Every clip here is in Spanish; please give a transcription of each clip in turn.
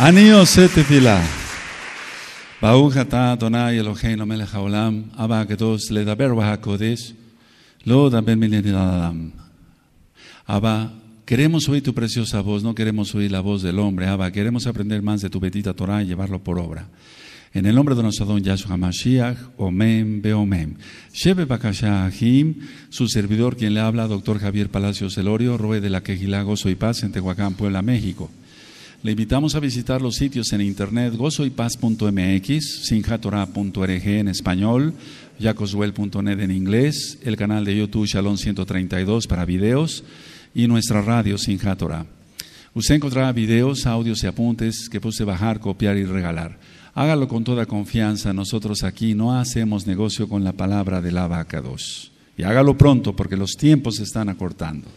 Anio se tefila. Baruch atah Adonai Eloheinu melech haolam, Abba kadosh ledaber kodesh, lo daber adam. Abba, queremos oír tu preciosa voz, no queremos oír la voz del hombre. Abba, queremos aprender más de tu bendita Torah y llevarlo por obra. En el nombre de nuestro don Yahshua HaMashiach, Omen Beomen. Shebe Bakasha Ahim, su servidor, quien le habla, doctor Javier Palacios Elorio, Roe de la Quejilá, Gozo y Paz, en Tehuacán, Puebla, México. Le invitamos a visitar los sitios en internet gozoypaz.mx, sinjatorah.org en español, jacoswell.net en inglés, el canal de YouTube Shalom 132 para videos y nuestra radio Sinjatorah. Usted encontrará videos, audios y apuntes que puede bajar, copiar y regalar. Hágalo con toda confianza. Nosotros aquí no hacemos negocio con la palabra de la vaca 2. Y hágalo pronto porque los tiempos se están acortando.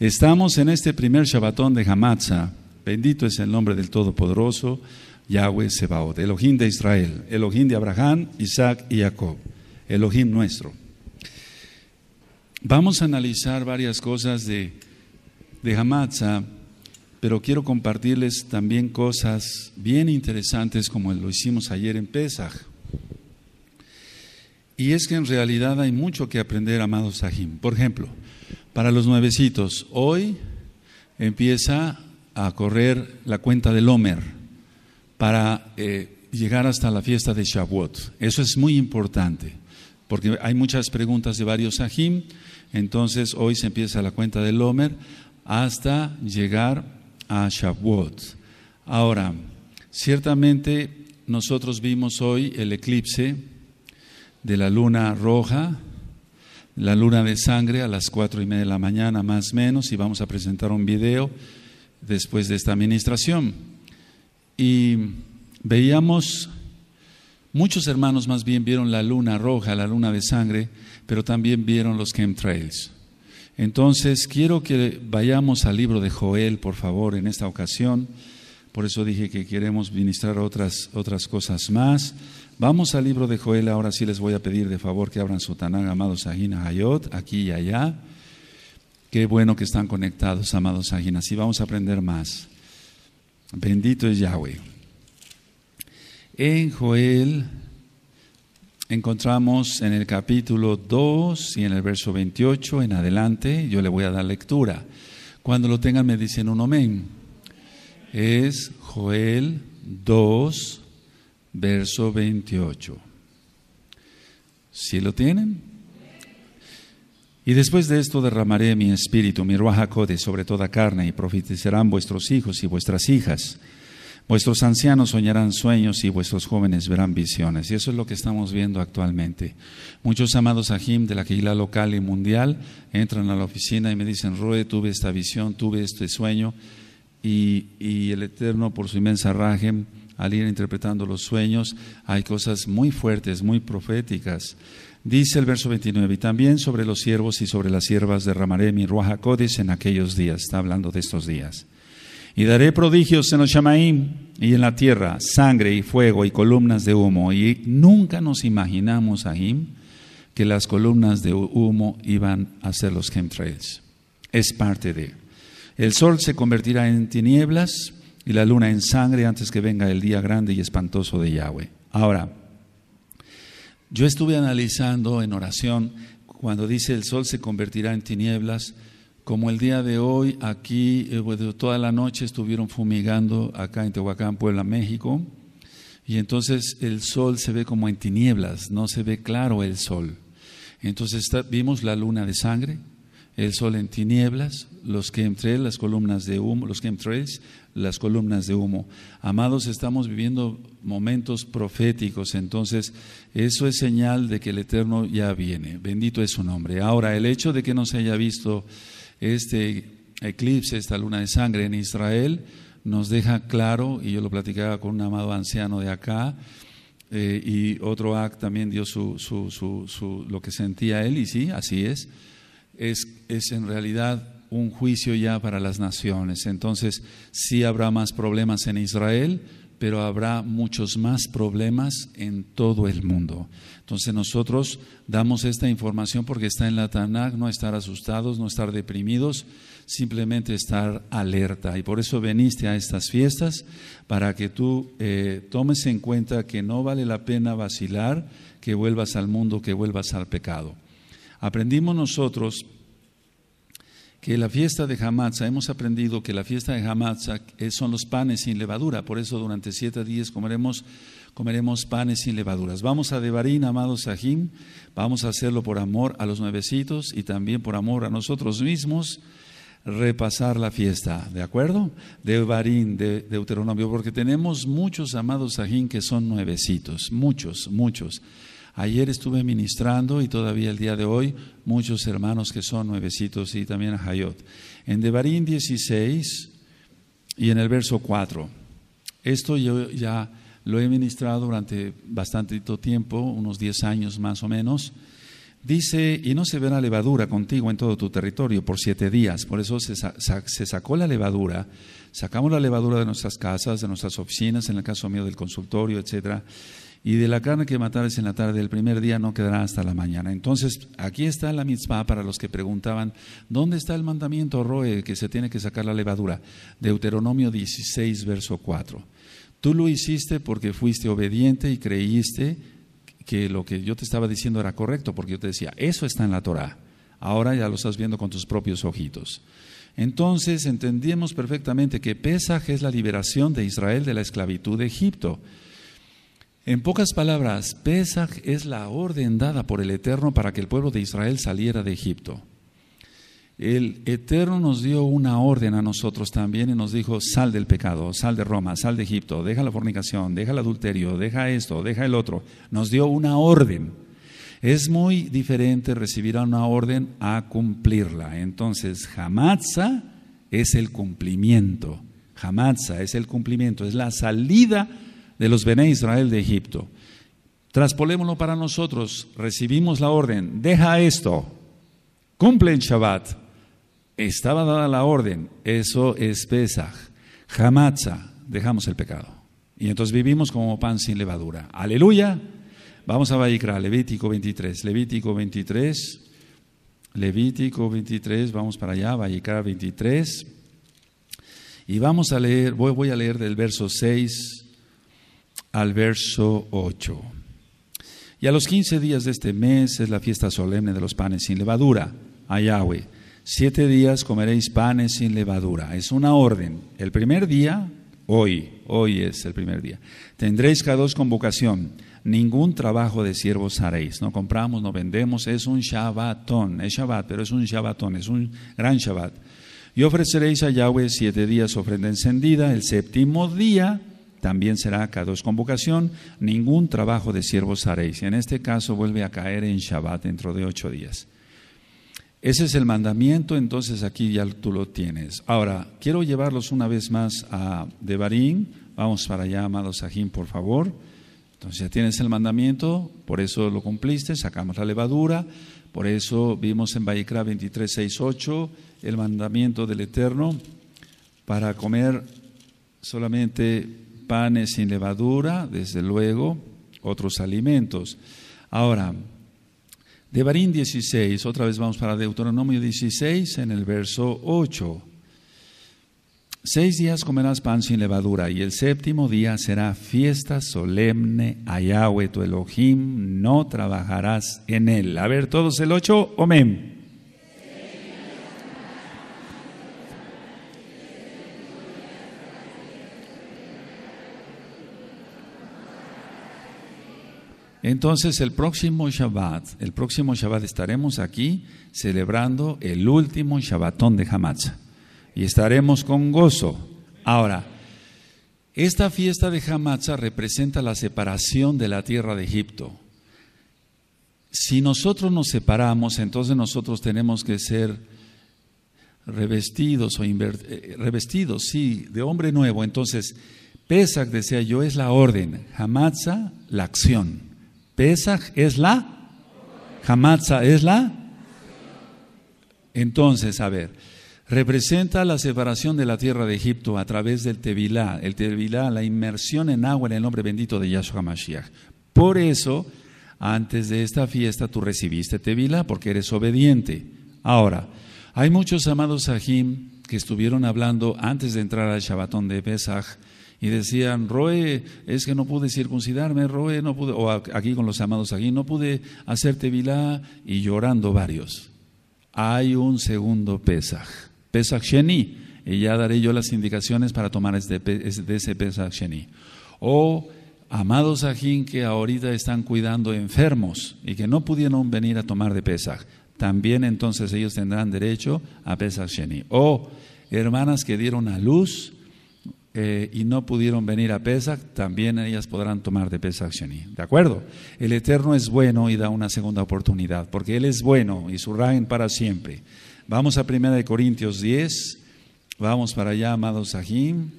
Estamos en este primer Shabbatón de Hamatza. Bendito es el nombre del Todopoderoso, Yahweh Sebaot, Elohim de Israel, Elohim de Abraham, Isaac y Jacob, Elohim nuestro. Vamos a analizar varias cosas de, de Hamatza pero quiero compartirles también cosas bien interesantes como lo hicimos ayer en Pesach. Y es que en realidad hay mucho que aprender, amados Sahim. Por ejemplo, para los nuevecitos, hoy empieza a correr la cuenta del Homer para eh, llegar hasta la fiesta de Shavuot. Eso es muy importante, porque hay muchas preguntas de varios Sahim. Entonces, hoy se empieza la cuenta del Homer hasta llegar a Shavuot. Ahora, ciertamente nosotros vimos hoy el eclipse de la luna roja, la luna de sangre a las cuatro y media de la mañana más o menos y vamos a presentar un video después de esta administración. Y veíamos, muchos hermanos más bien vieron la luna roja, la luna de sangre, pero también vieron los chemtrails. Entonces, quiero que vayamos al libro de Joel, por favor, en esta ocasión. Por eso dije que queremos ministrar otras, otras cosas más. Vamos al libro de Joel. Ahora sí les voy a pedir de favor que abran su Tanán, amados Ajina Hayot, aquí y allá. Qué bueno que están conectados, amados Ajina. Así vamos a aprender más. Bendito es Yahweh. En Joel encontramos en el capítulo 2 y en el verso 28 en adelante, yo le voy a dar lectura. Cuando lo tengan me dicen un amén. Es Joel 2, verso 28. ¿Sí lo tienen? Y después de esto derramaré mi espíritu, mi ruajacode sobre toda carne, y profetizarán vuestros hijos y vuestras hijas Vuestros ancianos soñarán sueños y vuestros jóvenes verán visiones. Y eso es lo que estamos viendo actualmente. Muchos amados ajim de la Keilah local y mundial entran a la oficina y me dicen, Roe, tuve esta visión, tuve este sueño. Y, y el Eterno, por su inmensa rajem, al ir interpretando los sueños, hay cosas muy fuertes, muy proféticas. Dice el verso 29, y también sobre los siervos y sobre las siervas derramaré mi ruajacodes en aquellos días. Está hablando de estos días. Y daré prodigios en los Shamaim y en la tierra, sangre y fuego y columnas de humo. Y nunca nos imaginamos, Ahim, que las columnas de humo iban a ser los chemtrails. Es parte de. El sol se convertirá en tinieblas y la luna en sangre antes que venga el día grande y espantoso de Yahweh. Ahora, yo estuve analizando en oración cuando dice el sol se convertirá en tinieblas como el día de hoy, aquí eh, toda la noche estuvieron fumigando acá en Tehuacán, Puebla, México, y entonces el sol se ve como en tinieblas, no se ve claro el sol. Entonces vimos la luna de sangre, el sol en tinieblas, los chemtrails, las columnas de humo, los chemtrails, las columnas de humo. Amados, estamos viviendo momentos proféticos, entonces eso es señal de que el Eterno ya viene. Bendito es su nombre. Ahora, el hecho de que no se haya visto este eclipse, esta luna de sangre en Israel, nos deja claro, y yo lo platicaba con un amado anciano de acá, eh, y otro acto también dio su, su, su, lo que sentía él, y sí, así es, es, es en realidad un juicio ya para las naciones. Entonces, sí habrá más problemas en Israel, pero habrá muchos más problemas en todo el mundo. Entonces nosotros damos esta información porque está en la Tanakh, no estar asustados, no estar deprimidos, simplemente estar alerta. Y por eso veniste a estas fiestas, para que tú eh, tomes en cuenta que no vale la pena vacilar, que vuelvas al mundo, que vuelvas al pecado. Aprendimos nosotros que la fiesta de Hamatza, hemos aprendido que la fiesta de Hamatza son los panes sin levadura, por eso durante siete días comeremos, comeremos panes sin levaduras. Vamos a Devarín, amados Sahim, vamos a hacerlo por amor a los nuevecitos y también por amor a nosotros mismos, repasar la fiesta, ¿de acuerdo? Devarín, de Deuteronomio, porque tenemos muchos amados Sahim que son nuevecitos, muchos, muchos. Ayer estuve ministrando y todavía el día de hoy muchos hermanos que son nuevecitos y también a Hayot. En Devarim 16 y en el verso 4. Esto yo ya lo he ministrado durante bastante tiempo, unos 10 años más o menos. Dice, y no se verá levadura contigo en todo tu territorio por siete días. Por eso se, se, sacó la levadura, sacamos la levadura de nuestras casas, de nuestras oficinas, en el caso mío del consultorio, etcétera y de la carne que matares en la tarde del primer día no quedará hasta la mañana. Entonces, aquí está la mitzvah para los que preguntaban, ¿dónde está el mandamiento, Roe, que se tiene que sacar la levadura? Deuteronomio 16, verso 4. Tú lo hiciste porque fuiste obediente y creíste que lo que yo te estaba diciendo era correcto, porque yo te decía, eso está en la Torah. Ahora ya lo estás viendo con tus propios ojitos. Entonces entendimos perfectamente que Pesaj es la liberación de Israel de la esclavitud de Egipto. En pocas palabras, Pesach es la orden dada por el Eterno para que el pueblo de Israel saliera de Egipto. El Eterno nos dio una orden a nosotros también y nos dijo, sal del pecado, sal de Roma, sal de Egipto, deja la fornicación, deja el adulterio, deja esto, deja el otro. Nos dio una orden. Es muy diferente recibir una orden a cumplirla. Entonces, Hamatza es el cumplimiento. Hamatza es el cumplimiento, es la salida de los Bene Israel de Egipto. Traspolémoslo para nosotros, recibimos la orden, deja esto, cumple en Shabbat. Estaba dada la orden, eso es Pesach, Hamatza, dejamos el pecado. Y entonces vivimos como pan sin levadura. Aleluya. Vamos a Vayikra, Levítico 23, Levítico 23, Levítico 23, vamos para allá, Vayikra 23. Y vamos a leer, voy, voy a leer del verso 6 al verso 8. Y a los 15 días de este mes es la fiesta solemne de los panes sin levadura, a Yahweh. Siete días comeréis panes sin levadura. Es una orden. El primer día, hoy, hoy es el primer día. Tendréis cada dos convocación. Ningún trabajo de siervos haréis. No compramos, no vendemos. Es un Shabbatón. Es Shabbat, pero es un Shabbatón. Es un gran Shabbat. Y ofreceréis a Yahweh siete días ofrenda encendida. El séptimo día también será cada dos convocación, ningún trabajo de siervos haréis. En este caso vuelve a caer en Shabbat dentro de ocho días. Ese es el mandamiento, entonces aquí ya tú lo tienes. Ahora, quiero llevarlos una vez más a Devarim. Vamos para allá, amados Sahim, por favor. Entonces ya tienes el mandamiento, por eso lo cumpliste, sacamos la levadura, por eso vimos en Vallecra 23, 6, 8 el mandamiento del Eterno para comer solamente panes sin levadura, desde luego, otros alimentos. Ahora, de Barín 16, otra vez vamos para Deuteronomio 16 en el verso 8. Seis días comerás pan sin levadura y el séptimo día será fiesta solemne a Yahweh Elohim, no trabajarás en él. A ver, todos el 8, amén. Entonces el próximo Shabbat, el próximo Shabbat estaremos aquí celebrando el último Shabbatón de Hamatza y estaremos con gozo. Ahora, esta fiesta de Hamatza representa la separación de la tierra de Egipto. Si nosotros nos separamos, entonces nosotros tenemos que ser revestidos o eh, revestidos, sí, de hombre nuevo. Entonces, Pesach, decía yo, es la orden, Hamatza, la acción. Pesach es la, Hamatza es la. Entonces, a ver, representa la separación de la tierra de Egipto a través del Tevilá. El Tevilá, la inmersión en agua en el nombre bendito de Yahshua Mashiach. Por eso, antes de esta fiesta tú recibiste Tevilá porque eres obediente. Ahora, hay muchos amados Sahim que estuvieron hablando antes de entrar al Shabbatón de Pesach y decían, Roe, es que no pude circuncidarme, Roe, no pude, o aquí con los amados aquí, no pude hacer Tevilá y llorando varios. Hay un segundo Pesach, Pesach Sheni, y ya daré yo las indicaciones para tomar este, de ese Pesach Sheni. O amados Ajín que ahorita están cuidando enfermos y que no pudieron venir a tomar de Pesach también entonces ellos tendrán derecho a Pesach Sheni. O hermanas que dieron a luz eh, y no pudieron venir a Pesach, también ellas podrán tomar de Pesach Sheni. ¿De acuerdo? El Eterno es bueno y da una segunda oportunidad, porque Él es bueno y su reino para siempre. Vamos a 1 Corintios 10, vamos para allá, amados Sahim.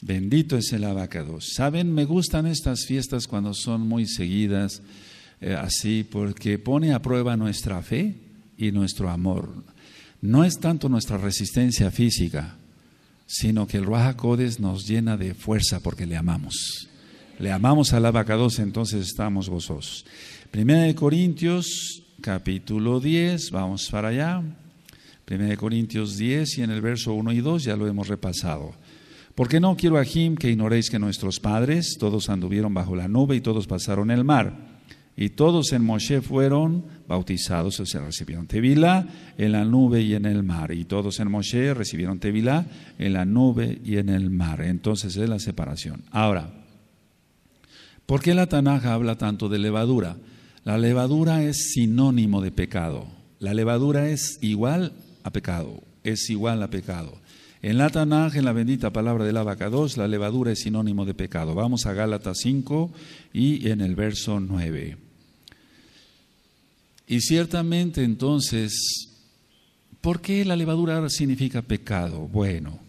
Bendito es el abacados. Saben, me gustan estas fiestas cuando son muy seguidas eh, así porque pone a prueba nuestra fe y nuestro amor. No es tanto nuestra resistencia física, sino que el Ruach nos llena de fuerza porque le amamos. Le amamos al abacados, entonces estamos gozosos. Primera de Corintios, capítulo 10, vamos para allá. Primera de Corintios 10 y en el verso 1 y 2 ya lo hemos repasado. Porque no quiero, Jim que ignoréis que nuestros padres todos anduvieron bajo la nube y todos pasaron el mar y todos en Moshe fueron bautizados, o sea, recibieron Tevilá en la nube y en el mar. Y todos en Moshe recibieron Tevilá en la nube y en el mar. Entonces es la separación. Ahora, ¿por qué la Tanaja habla tanto de levadura? La levadura es sinónimo de pecado. La levadura es igual a pecado, es igual a pecado. En la Tanaj, en la bendita palabra del abacados, la levadura es sinónimo de pecado. Vamos a Gálatas 5 y en el verso 9. Y ciertamente entonces, ¿por qué la levadura significa pecado? Bueno,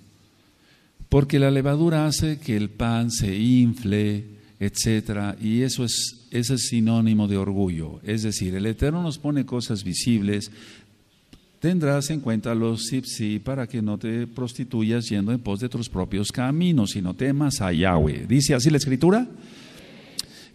porque la levadura hace que el pan se infle, etcétera, y eso es, es sinónimo de orgullo. Es decir, el Eterno nos pone cosas visibles, tendrás en cuenta los sipsi para que no te prostituyas yendo en pos de tus propios caminos, sino temas a Yahweh. ¿Dice así la escritura?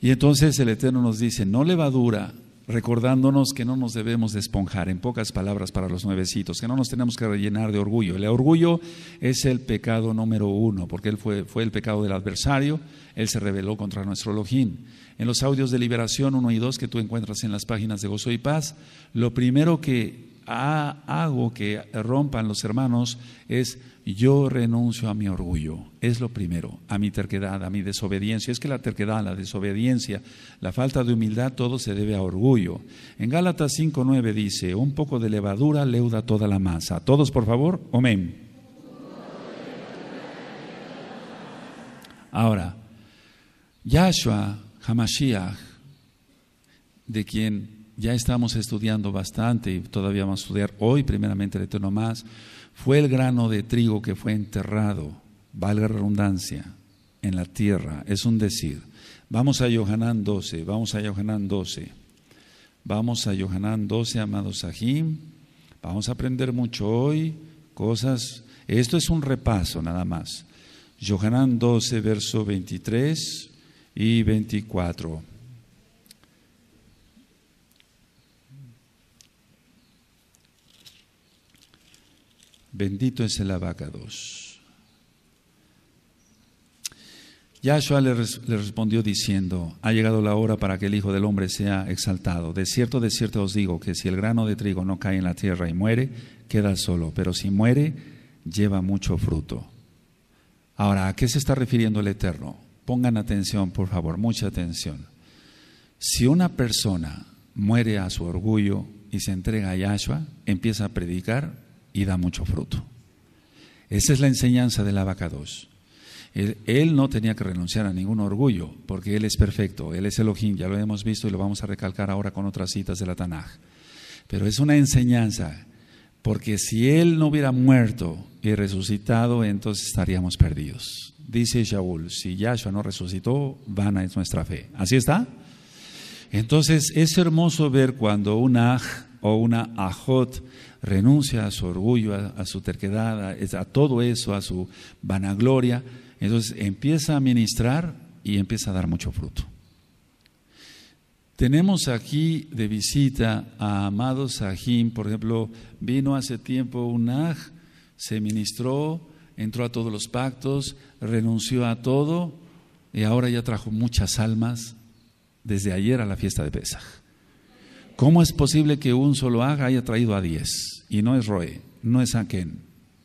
Y entonces el Eterno nos dice, no levadura, recordándonos que no nos debemos desponjar, en pocas palabras para los nuevecitos, que no nos tenemos que rellenar de orgullo. El orgullo es el pecado número uno, porque él fue, fue el pecado del adversario, él se rebeló contra nuestro Elohim. En los audios de liberación 1 y 2 que tú encuentras en las páginas de Gozo y Paz, lo primero que hago que rompan los hermanos es yo renuncio a mi orgullo. Es lo primero, a mi terquedad, a mi desobediencia. Es que la terquedad, la desobediencia, la falta de humildad, todo se debe a orgullo. En Gálatas 5.9 dice, un poco de levadura leuda toda la masa. Todos, por favor, amén. Ahora, Yahshua Hamashiach, de quien ya estamos estudiando bastante y todavía vamos a estudiar hoy, primeramente el Eterno más, fue el grano de trigo que fue enterrado, valga redundancia, en la tierra, es un decir. Vamos a Yohanan 12, vamos a Yohanan 12. Vamos a Yohanan 12, amados Sahim. Vamos a aprender mucho hoy, cosas. Esto es un repaso nada más. Yohanan 12, verso 23 y 24. Bendito es el abacados. Yahshua le, le, respondió diciendo, ha llegado la hora para que el Hijo del Hombre sea exaltado. De cierto, de cierto os digo que si el grano de trigo no cae en la tierra y muere, queda solo, pero si muere, lleva mucho fruto. Ahora, ¿a qué se está refiriendo el Eterno? Pongan atención, por favor, mucha atención. Si una persona muere a su orgullo y se entrega a Yahshua, empieza a predicar, y da mucho fruto. Esa es la enseñanza del abacados. Él, él, no tenía que renunciar a ningún orgullo, porque Él es perfecto, Él es Elohim, ya lo hemos visto y lo vamos a recalcar ahora con otras citas de la Tanaj. Pero es una enseñanza, porque si Él no hubiera muerto y resucitado, entonces estaríamos perdidos. Dice Shaul, si Yahshua no resucitó, vana es nuestra fe. ¿Así está? Entonces es hermoso ver cuando un aj o una ajot renuncia a su orgullo, a, su terquedad, a, a, todo eso, a su vanagloria, entonces empieza a ministrar y empieza a dar mucho fruto. Tenemos aquí de visita a Amado Sahim, por ejemplo, vino hace tiempo un aj, se ministró, entró a todos los pactos, renunció a todo y ahora ya trajo muchas almas desde ayer a la fiesta de Pesaj. ¿Cómo es posible que un solo aj haya traído a diez? Y no es Roe, no es Aken,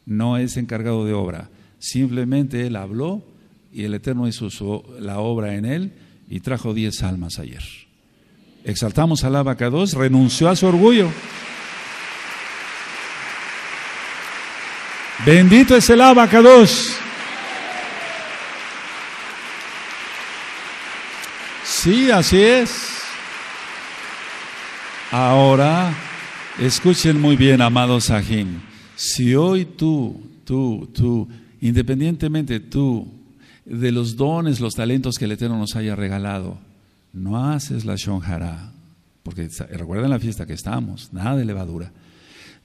no es encargado de obra. Simplemente él habló y el Eterno hizo la obra en él y trajo diez almas ayer. Exaltamos al Abacados, renunció a su orgullo. Bendito es el Abacados. Sí, así es. Ahora, escuchen muy bien, amados Sajín. Si hoy tú, tú, tú, independientemente tú, de los dones, los talentos que el Eterno nos haya regalado, no haces la shonjara, porque recuerden la fiesta que estamos, nada de levadura.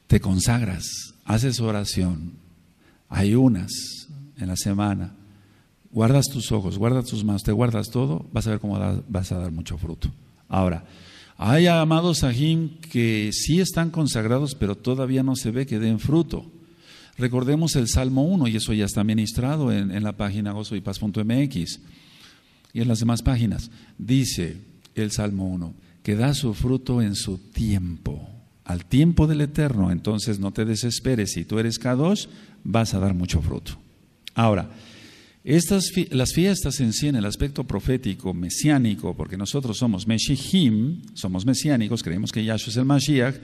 Te consagras, haces oración, ayunas en la semana, guardas tus ojos, guardas tus manos, te guardas todo, vas a ver cómo vas a dar mucho fruto. Ahora, hay amados Sahim que sí están consagrados, pero todavía no se ve que den fruto. Recordemos el Salmo 1, y eso ya está ministrado en, la página gozoypaz.mx y en las demás páginas. Dice el Salmo 1, que da su fruto en su tiempo, al tiempo del Eterno. Entonces no te desesperes, si tú eres K2, vas a dar mucho fruto. Ahora, estas, las fiestas en sí, en el aspecto profético, mesiánico, porque nosotros somos Meshihim, somos mesiánicos, creemos que Yahshua es el Mashiach,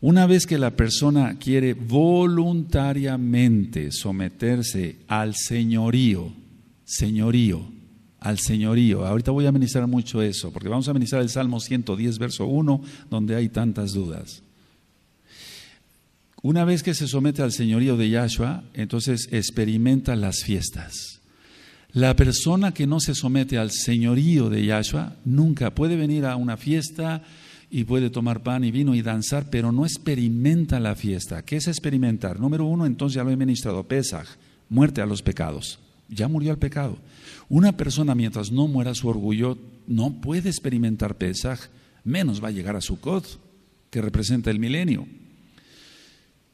una vez que la persona quiere voluntariamente someterse al señorío, señorío, al señorío. Ahorita voy a ministrar mucho eso, porque vamos a ministrar el Salmo 110, verso 1, donde hay tantas dudas. Una vez que se somete al señorío de Yahshua, entonces experimenta las fiestas. La persona que no se somete al señorío de Yahshua nunca puede venir a una fiesta y puede tomar pan y vino y danzar, pero no experimenta la fiesta. ¿Qué es experimentar? Número uno, entonces ya lo he ministrado, Pesaj, muerte a los pecados. Ya murió el pecado. Una persona mientras no muera su orgullo no puede experimentar Pesaj, menos va a llegar a Sukkot, que representa el milenio.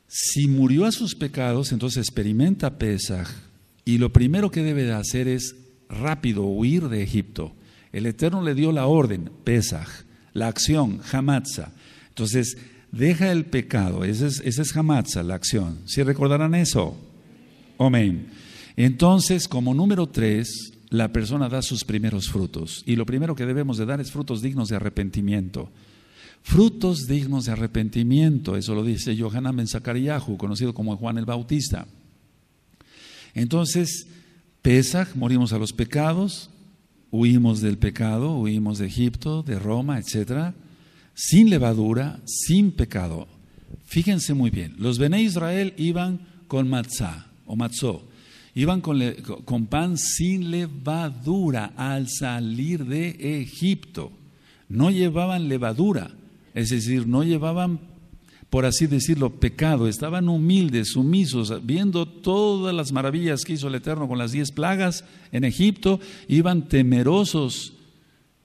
Si murió a sus pecados, entonces experimenta Pesaj y lo primero que debe de hacer es rápido huir de Egipto. El Eterno le dio la orden, Pesaj, la acción, Hamatza. Entonces, deja el pecado, ese es, ese es Hamatza, la acción. ¿Sí recordarán eso? Amén. Entonces, como número tres, la persona da sus primeros frutos. Y lo primero que debemos de dar es frutos dignos de arrepentimiento. Frutos dignos de arrepentimiento, eso lo dice Johanan Ben conocido como Juan el Bautista. Entonces, Pesach, morimos a los pecados, huimos del pecado, huimos de Egipto, de Roma, etc. Sin levadura, sin pecado. Fíjense muy bien, los Bene Israel iban con matzah o matzó Iban con, pan sin levadura al salir de Egipto. No llevaban levadura, es decir, no llevaban, por así decirlo, pecado. Estaban humildes, sumisos, viendo todas las maravillas que hizo el Eterno con las diez plagas en Egipto. Iban temerosos,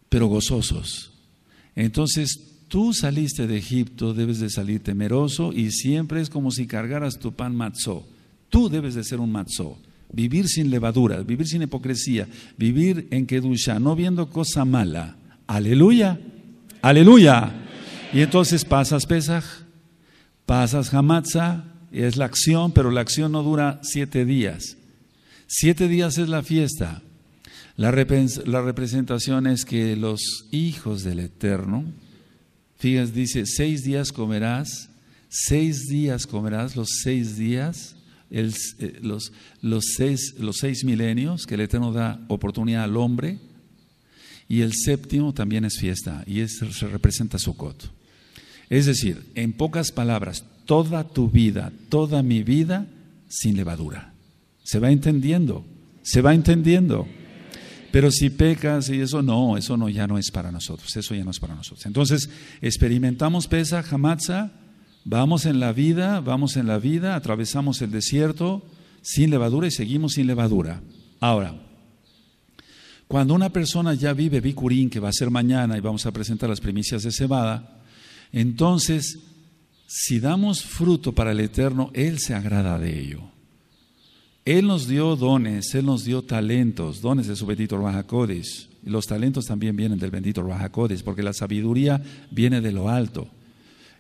pero gozosos. Entonces, tú saliste de Egipto, debes de salir temeroso y siempre es como si cargaras tu pan matzó. Tú debes de ser un matzó vivir sin levadura, vivir sin hipocresía, vivir en Kedusha, no viendo cosa mala. Aleluya, aleluya. Y entonces pasas Pesaj, pasas Hamatza, es la acción, pero la acción no dura siete días. Siete días es la fiesta. La, representación es que los hijos del Eterno, fíjate, dice, seis días comerás, seis días comerás, los seis días eh, los, seis, milenios que el Eterno da oportunidad al hombre, y el séptimo también es fiesta, y se representa Sukkot. Es decir, en pocas palabras, toda tu vida, toda mi vida, sin levadura. ¿Se va entendiendo? ¿Se va entendiendo? Pero si pecas y eso no, eso no ya no es para nosotros, eso ya no es para nosotros. Entonces, experimentamos pesa, hamatza, Vamos en la vida, vamos en la vida, atravesamos el desierto sin levadura y seguimos sin levadura. Ahora, cuando una persona ya vive bicurín, que va a ser mañana y vamos a presentar las primicias de cebada, entonces, si damos fruto para el Eterno, Él se agrada de ello. Él nos dio dones, Él nos dio talentos, dones de su bendito Rahakodes. Y los talentos también vienen del bendito Rahakodes, porque la sabiduría viene de lo alto.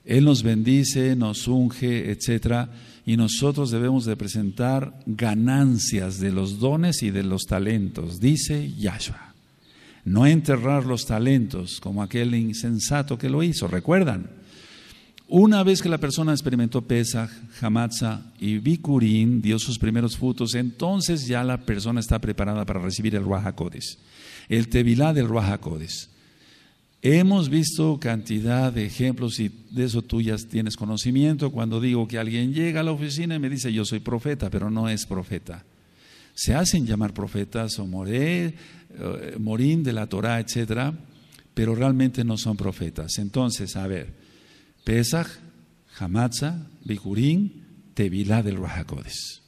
Él nos bendice, nos unge, etc. Y nosotros debemos de presentar ganancias de los dones y de los talentos, dice Yahshua. No enterrar los talentos como aquel insensato que lo hizo, ¿recuerdan? Una vez que la persona experimentó Pesach, Hamatza y Bikurim, dio sus primeros frutos, entonces ya la persona está preparada para recibir el Ruach el Tevilá del Ruach Hemos visto cantidad de ejemplos y de eso tú ya tienes conocimiento cuando digo que alguien llega a la oficina y me dice yo soy profeta, pero no es profeta. Se hacen llamar profetas o moré, morín de la Torah, etcétera, pero realmente no son profetas. Entonces, a ver, Pesach, Hamatza, Bikurín, Tevilá del Rahakodes.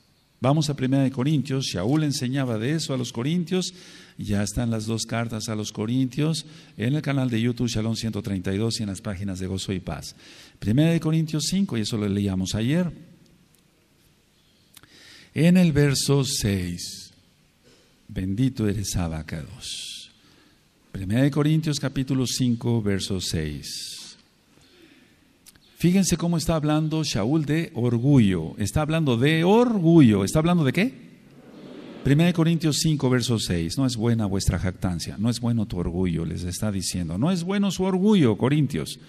Vamos a 1 Corintios, Shaul enseñaba de eso a los corintios, ya están las dos cartas a los corintios en el canal de YouTube Shalom 132 y en las páginas de Gozo y Paz. 1 Corintios 5, y eso lo leíamos ayer. En el verso 6, bendito eres Abacados. 1 Corintios capítulo 5, verso 6. Fíjense cómo está hablando Shaul de orgullo. Está hablando de orgullo. ¿Está hablando de qué? 1 Corintios 5, verso 6. No es buena vuestra jactancia. No es bueno tu orgullo, les está diciendo. No es bueno su orgullo, Corintios.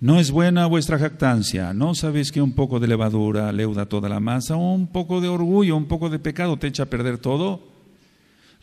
No es buena vuestra jactancia. ¿No sabéis que un poco de levadura leuda toda la masa? Un poco de orgullo, un poco de pecado te echa a perder todo.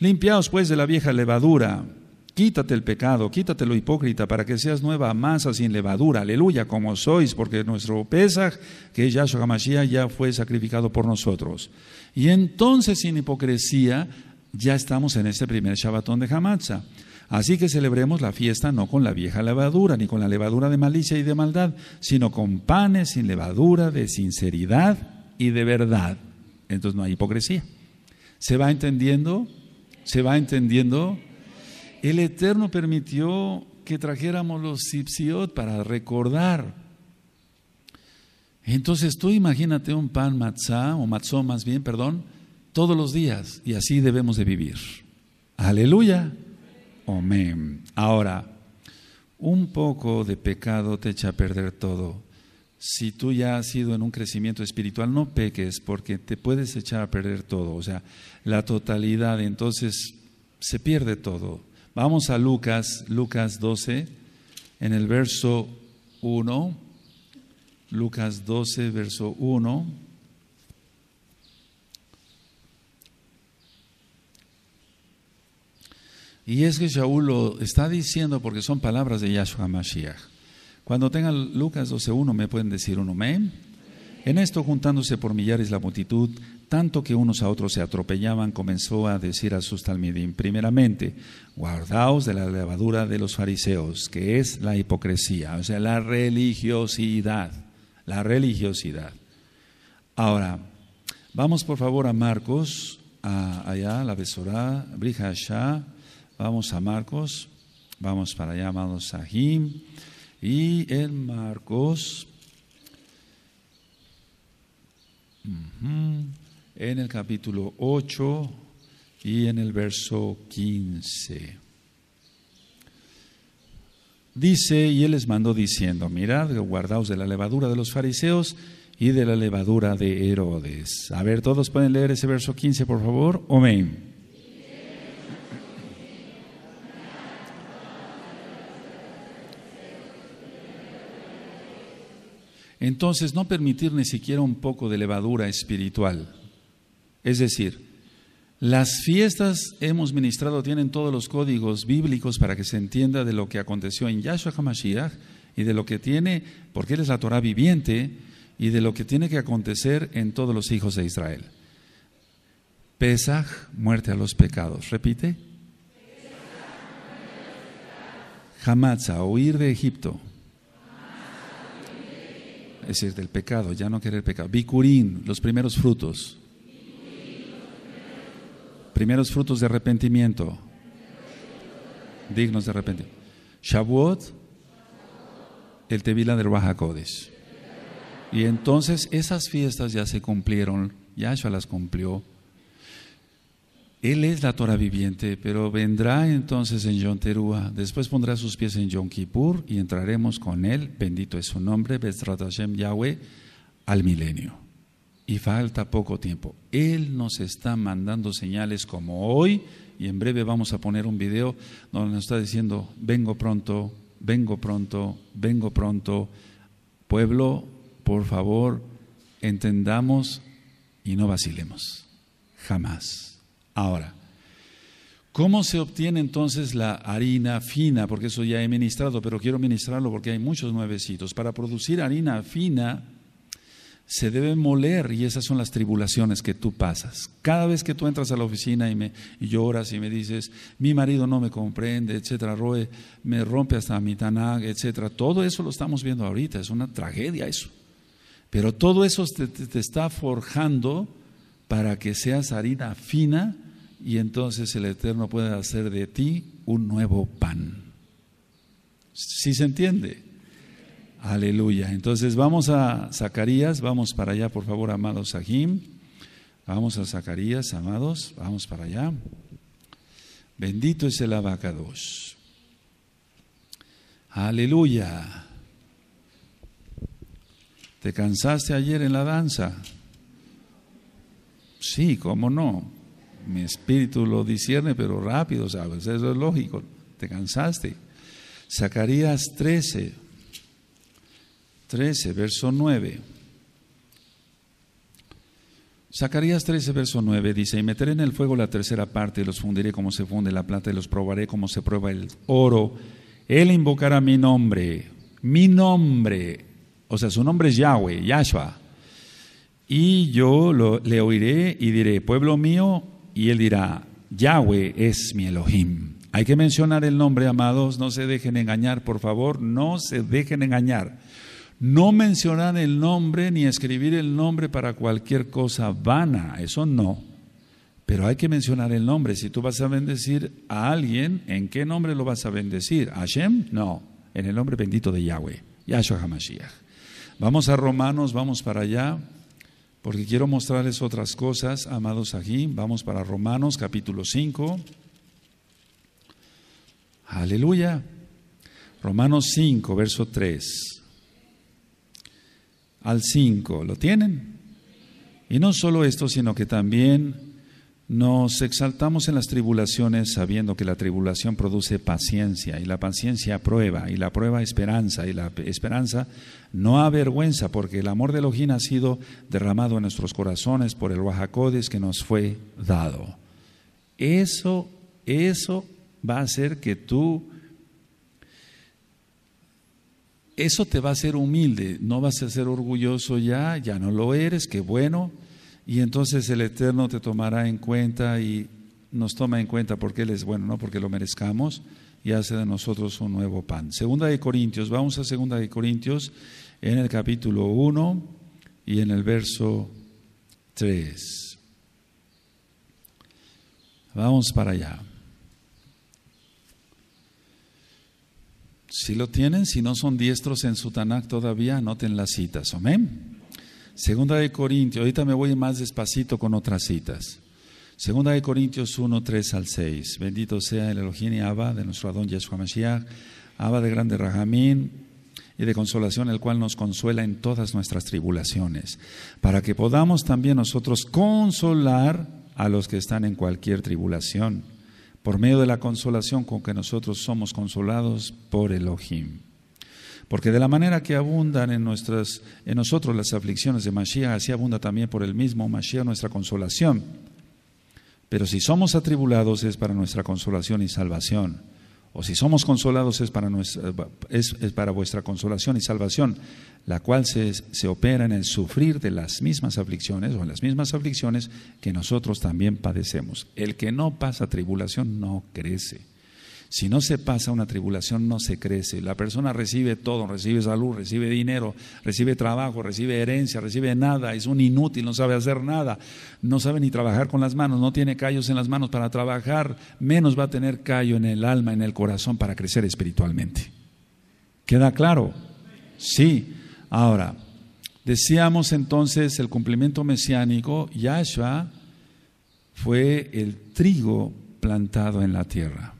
Limpiaos pues de la vieja levadura Quítate el pecado, quítate lo hipócrita para que seas nueva masa sin levadura, aleluya, como sois, porque nuestro Pesaj, que es Yahshua HaMashiach, ya fue sacrificado por nosotros. Y entonces sin hipocresía ya estamos en este primer Shabbatón de Hamatza. Así que celebremos la fiesta no con la vieja levadura, ni con la levadura de malicia y de maldad, sino con panes sin levadura, de sinceridad y de verdad. Entonces no hay hipocresía. ¿Se va entendiendo? ¿Se va entendiendo? el Eterno permitió que trajéramos los sipsiot para recordar. Entonces tú imagínate un pan matzá, o matzó más bien, perdón, todos los días, y así debemos de vivir. Aleluya. Amén. Ahora, un poco de pecado te echa a perder todo. Si tú ya has sido en un crecimiento espiritual, no peques porque te puedes echar a perder todo, o sea, la totalidad, entonces se pierde todo. Vamos a Lucas, Lucas 12, en el verso 1. Lucas 12, verso 1. Y es que Shaul lo está diciendo porque son palabras de Yahshua Mashiach. Cuando tengan Lucas 1, me pueden decir un amén. En esto, juntándose por millares la multitud, tanto que unos a otros se atropellaban, comenzó a decir a sus talmidim, primeramente, guardaos de la levadura de los fariseos, que es la hipocresía, o sea, la religiosidad, la religiosidad. Ahora, vamos por favor a Marcos, a, allá, la Besorá, Brihashá, vamos a Marcos, vamos para allá, amados Sahim, y en Marcos, en el capítulo 8 y en el verso 15. Dice, y él les mandó diciendo, mirad, guardaos de la levadura de los fariseos y de la levadura de Herodes. A ver, todos pueden leer ese verso 15, por favor. Amén. Entonces, no permitir ni siquiera un poco de levadura espiritual. Es decir, las fiestas hemos ministrado tienen todos los códigos bíblicos para que se entienda de lo que aconteció en Yahshua HaMashiach y de lo que tiene, porque Él es la Torah viviente, y de lo que tiene que acontecer en todos los hijos de Israel. Pesach, muerte a los pecados. Repite. Hamatza, huir de Egipto. es decir, del pecado, ya no querer pecado. Bikurim, los primeros frutos. Primeros frutos de arrepentimiento. Dignos de arrepentimiento. Shavuot, el Tevila del Bajacodes. Y entonces esas fiestas ya se cumplieron, Yahshua las cumplió. Él es la Torah viviente, pero vendrá entonces en Yom después pondrá sus pies en Yom Kippur y entraremos con él, bendito es su nombre, Bestrat Hashem Yahweh, al milenio. Y falta poco tiempo. Él nos está mandando señales como hoy, y en breve vamos a poner un video donde nos está diciendo, vengo pronto, vengo pronto, vengo pronto. Pueblo, por favor, entendamos y no vacilemos. Jamás. Ahora, ¿cómo se obtiene entonces la harina fina? Porque eso ya he ministrado, pero quiero ministrarlo porque hay muchos nuevecitos. Para producir harina fina se debe moler y esas son las tribulaciones que tú pasas. Cada vez que tú entras a la oficina y, me, lloras y me dices, mi marido no me comprende, etcétera, Roe me rompe hasta mi tanag, etcétera, todo eso lo estamos viendo ahorita, es una tragedia eso. Pero todo eso te, está forjando para que seas harina fina y entonces el Eterno puede hacer de ti un nuevo pan. ¿Sí se entiende? Aleluya. Entonces vamos a Zacarías, vamos para allá, por favor, amados Sahim. Vamos a Zacarías, amados, vamos para allá. Bendito es el abacados. Aleluya. ¿Te cansaste ayer en la danza? Sí, cómo no. Mi espíritu lo discierne, pero rápido, ¿sabes? Eso es lógico. Te cansaste. Zacarías 13, 13, verso 9. Zacarías 13, verso 9 dice, y meteré en el fuego la tercera parte, y los fundiré como se funde la plata, y los probaré como se prueba el oro. Él invocará mi nombre, mi nombre, o sea, su nombre es Yahweh, Yahshua. Y yo le oiré y diré, pueblo mío, y él dirá, Yahweh es mi Elohim. Hay que mencionar el nombre, amados, no se dejen engañar, por favor, no se dejen engañar. No mencionar el nombre ni escribir el nombre para cualquier cosa vana, eso no. Pero hay que mencionar el nombre. Si tú vas a bendecir a alguien, ¿en qué nombre lo vas a bendecir? ¿Hashem? No, en el nombre bendito de Yahweh, Yahshua HaMashiach. Vamos a Romanos, vamos para allá, porque quiero mostrarles otras cosas, amados aquí. Vamos para Romanos capítulo 5. Aleluya. Romanos 5, verso 3. Al 5, ¿lo tienen? Y no solo esto, sino que también nos exaltamos en las tribulaciones sabiendo que la tribulación produce paciencia y la paciencia prueba y la prueba esperanza y la esperanza no avergüenza porque el amor de Elohim ha sido derramado en nuestros corazones por el Wahacodes que nos fue dado. Eso, eso va a hacer que tú, eso te va a hacer humilde, no vas a ser orgulloso ya, ya no lo eres, qué bueno y entonces el Eterno te tomará en cuenta y nos toma en cuenta porque Él es bueno, no porque lo merezcamos, y hace de nosotros un nuevo pan. Segunda de Corintios, vamos a Segunda de Corintios en el capítulo 1 y en el verso 3. Vamos para allá. Si lo tienen, si no son diestros en su Tanakh todavía, anoten las citas. Amén. Segunda de Corintios, ahorita me voy más despacito con otras citas. Segunda de Corintios 1, 3 al 6. Bendito sea el Elohim y Abba de nuestro Adón Yeshua Mashiach, Abba de grande Rajamín y de consolación, el cual nos consuela en todas nuestras tribulaciones, para que podamos también nosotros consolar a los que están en cualquier tribulación, por medio de la consolación con que nosotros somos consolados por Elohim. Porque de la manera que abundan en, nuestras, en nosotros las aflicciones de Mashiach, así abunda también por el mismo Mashiach nuestra consolación. Pero si somos atribulados es para nuestra consolación y salvación. O si somos consolados es para, nuestra, es, para vuestra consolación y salvación, la cual se, se opera en el sufrir de las mismas aflicciones o en las mismas aflicciones que nosotros también padecemos. El que no pasa tribulación no crece Si no se pasa una tribulación, no se crece. La persona recibe todo, recibe salud, recibe dinero, recibe trabajo, recibe herencia, recibe nada, es un inútil, no sabe hacer nada, no sabe ni trabajar con las manos, no tiene callos en las manos para trabajar, menos va a tener callo en el alma, en el corazón para crecer espiritualmente. ¿Queda claro? Sí. Ahora, decíamos entonces el cumplimiento mesiánico, Yahshua fue el trigo plantado en la tierra.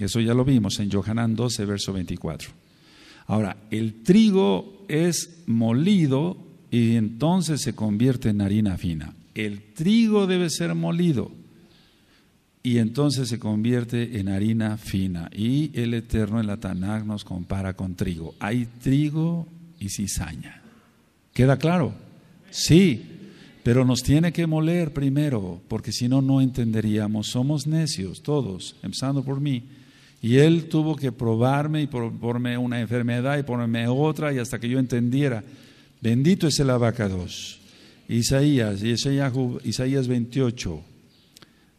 Eso ya lo vimos en Johanán 12, verso 24. Ahora, el trigo es molido y entonces se convierte en harina fina. El trigo debe ser molido y entonces se convierte en harina fina. Y el Eterno en nos compara con trigo. Hay trigo y cizaña. ¿Queda claro? Sí, pero nos tiene que moler primero, porque si no, no entenderíamos. Somos necios, todos, empezando por mí. Y él tuvo que probarme y ponerme una enfermedad y ponerme otra y hasta que yo entendiera. Bendito es el abacados. Isaías, Isaías, Isaías 28,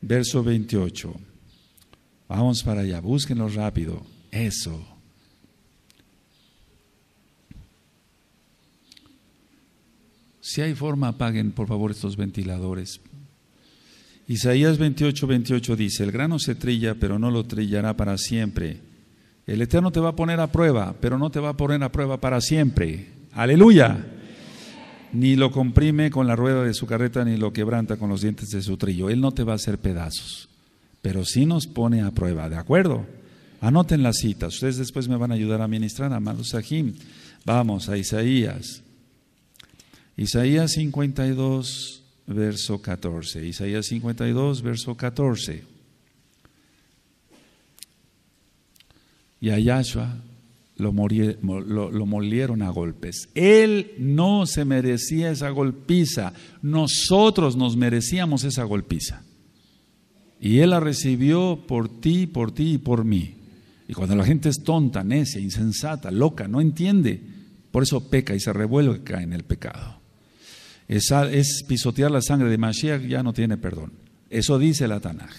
verso 28. Vamos para allá, búsquenlo rápido. Eso. Si hay forma, apaguen por favor estos ventiladores. Isaías 28, 28 dice, el grano se trilla, pero no lo trillará para siempre. El Eterno te va a poner a prueba, pero no te va a poner a prueba para siempre. Aleluya. Ni lo comprime con la rueda de su carreta, ni lo quebranta con los dientes de su trillo. Él no te va a hacer pedazos, pero sí nos pone a prueba, ¿de acuerdo? Anoten las citas, ustedes después me van a ayudar a ministrar, amados Sahim. Vamos a Isaías. Isaías 52, verso 14. Isaías 52, verso 14. Y a Yahshua lo, lo, molieron a golpes. Él no se merecía esa golpiza. Nosotros nos merecíamos esa golpiza. Y Él la recibió por ti, por ti y por mí. Y cuando la gente es tonta, necia, insensata, loca, no entiende, por eso peca y se revuelve en el pecado es, pisotear la sangre de Mashiach, ya no tiene perdón. Eso dice la Tanaj.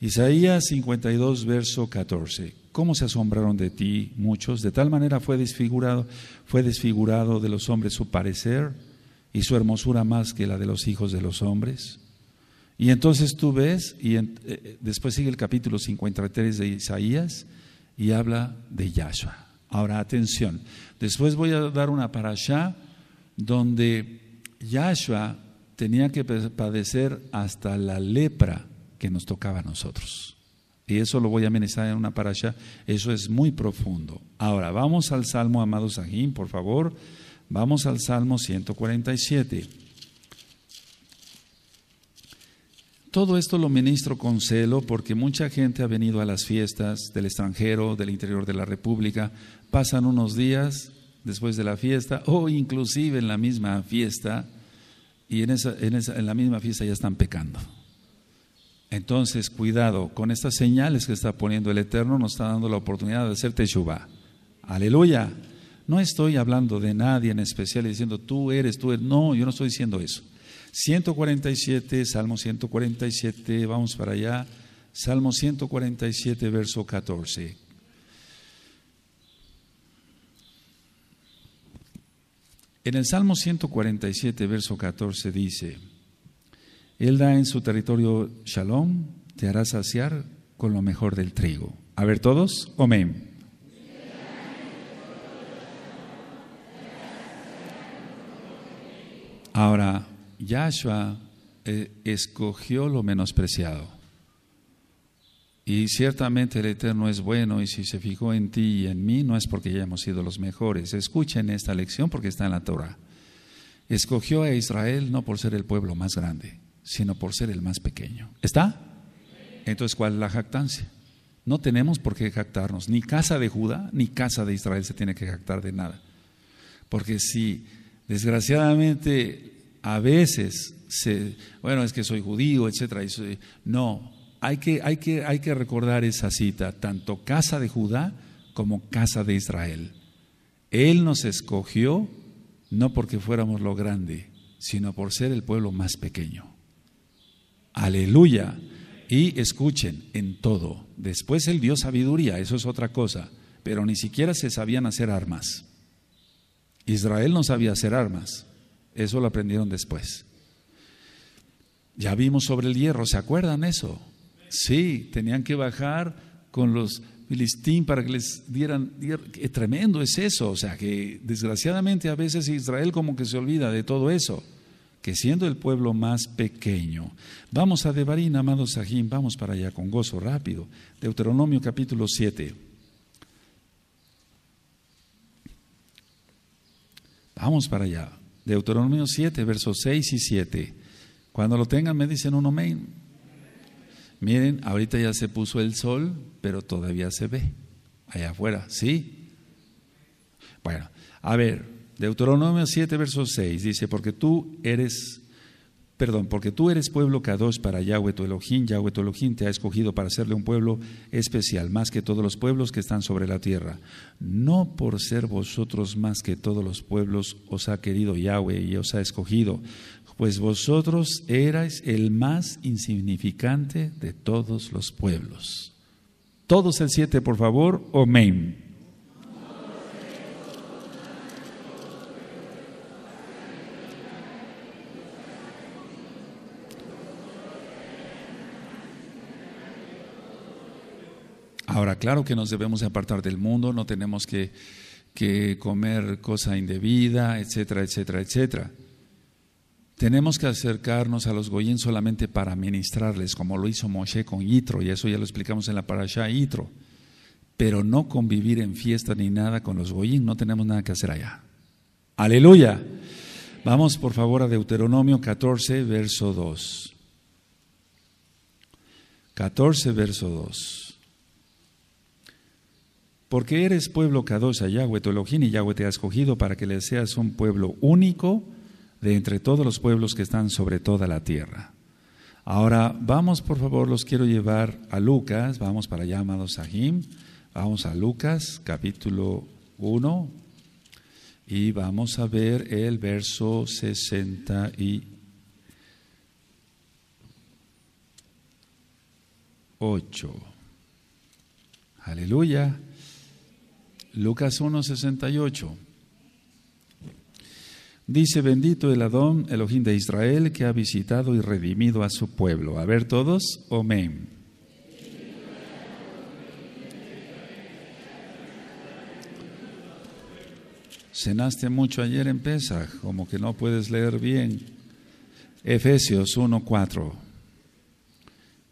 Isaías 52, verso 14. ¿Cómo se asombraron de ti muchos? De tal manera fue desfigurado, fue desfigurado de los hombres su parecer y su hermosura más que la de los hijos de los hombres. Y entonces tú ves, y eh, después sigue el capítulo 53 de Isaías y habla de Yahshua. Ahora, atención, después voy a dar una parasha donde Yahshua tenía que padecer hasta la lepra que nos tocaba a nosotros. Y eso lo voy a amenizar en una parasha. Eso es muy profundo. Ahora, vamos al Salmo, amado Sahim, por favor. Vamos al Salmo 147. Todo esto lo ministro con celo porque mucha gente ha venido a las fiestas del extranjero, del interior de la República, pasan unos días después de la fiesta o inclusive en la misma fiesta y en, esa, en, esa, en la misma fiesta ya están pecando. Entonces, cuidado, con estas señales que está poniendo el Eterno nos está dando la oportunidad de hacer Teshuvah. Aleluya. No estoy hablando de nadie en especial y diciendo tú eres, tú eres. No, yo no estoy diciendo eso. 147, Salmo 147, vamos para allá. Salmo 147, verso 14. En el Salmo 147, verso 14 dice, Él da en su territorio shalom, te hará saciar con lo mejor del trigo. A ver todos, amén. Ahora, Yahshua eh, escogió lo menospreciado. Y ciertamente el Eterno es bueno y si se fijó en ti y en mí no es porque ya hemos sido los mejores. Escuchen esta lección porque está en la Torah. Escogió a Israel no por ser el pueblo más grande, sino por ser el más pequeño. ¿Está? Entonces, ¿cuál es la jactancia? No tenemos por qué jactarnos. Ni casa de Judá ni casa de Israel se tiene que jactar de nada. Porque si desgraciadamente a veces se, bueno, es que soy judío, etcétera, no, hay que, hay, que, hay que recordar esa cita, tanto casa de Judá como casa de Israel. Él nos escogió no porque fuéramos lo grande, sino por ser el pueblo más pequeño. Aleluya. Y escuchen, en todo. Después él dio sabiduría, eso es otra cosa, pero ni siquiera se sabían hacer armas. Israel no sabía hacer armas, eso lo aprendieron después. Ya vimos sobre el hierro, ¿se acuerdan eso? Sí, tenían que bajar con los filistín para que les dieran, tremendo es eso, o sea que desgraciadamente a veces Israel como que se olvida de todo eso, que siendo el pueblo más pequeño. Vamos a Devarín, amado Sahim, vamos para allá con gozo rápido. Deuteronomio capítulo 7. Vamos para allá. Deuteronomio 7, versos 6 y 7. Cuando lo tengan me dicen un amén. Miren, ahorita ya se puso el sol, pero todavía se ve allá afuera, ¿sí? Bueno, a ver, Deuteronomio 7, verso 6 dice, porque tú eres, perdón, porque tú eres pueblo Kadosh para Yahweh tu Elohim, Yahweh tu Elohim te ha escogido para hacerle un pueblo especial, más que todos los pueblos que están sobre la tierra. No por ser vosotros más que todos los pueblos os ha querido Yahweh y os ha escogido, pues vosotros erais el más insignificante de todos los pueblos. Todos el siete, por favor, amén. Ahora, claro que nos debemos apartar del mundo, no tenemos que, que comer cosa indebida, etcétera, etcétera, etcétera. Tenemos que acercarnos a los goyim solamente para ministrarles, como lo hizo Moshe con Yitro, y eso ya lo explicamos en la parasha Yitro. Pero no convivir en fiesta ni nada con los goyim, no tenemos nada que hacer allá. Aleluya. Vamos por favor a Deuteronomio 14, verso 2. 14, verso 2. Porque eres pueblo Kadosh a Yahweh tu Elohim y Yahweh te ha escogido para que le seas un pueblo único de entre todos los pueblos que están sobre toda la tierra. Ahora vamos, por favor, los quiero llevar a Lucas, vamos para allá, amados Sahim, vamos a Lucas capítulo 1 y vamos a ver el verso 68. Aleluya. Lucas 1, 68. Dice, bendito el Adón, Elohim de Israel, que ha visitado y redimido a su pueblo. A ver todos, amén. Cenaste mucho ayer en como que no puedes leer bien. Efesios 1.4.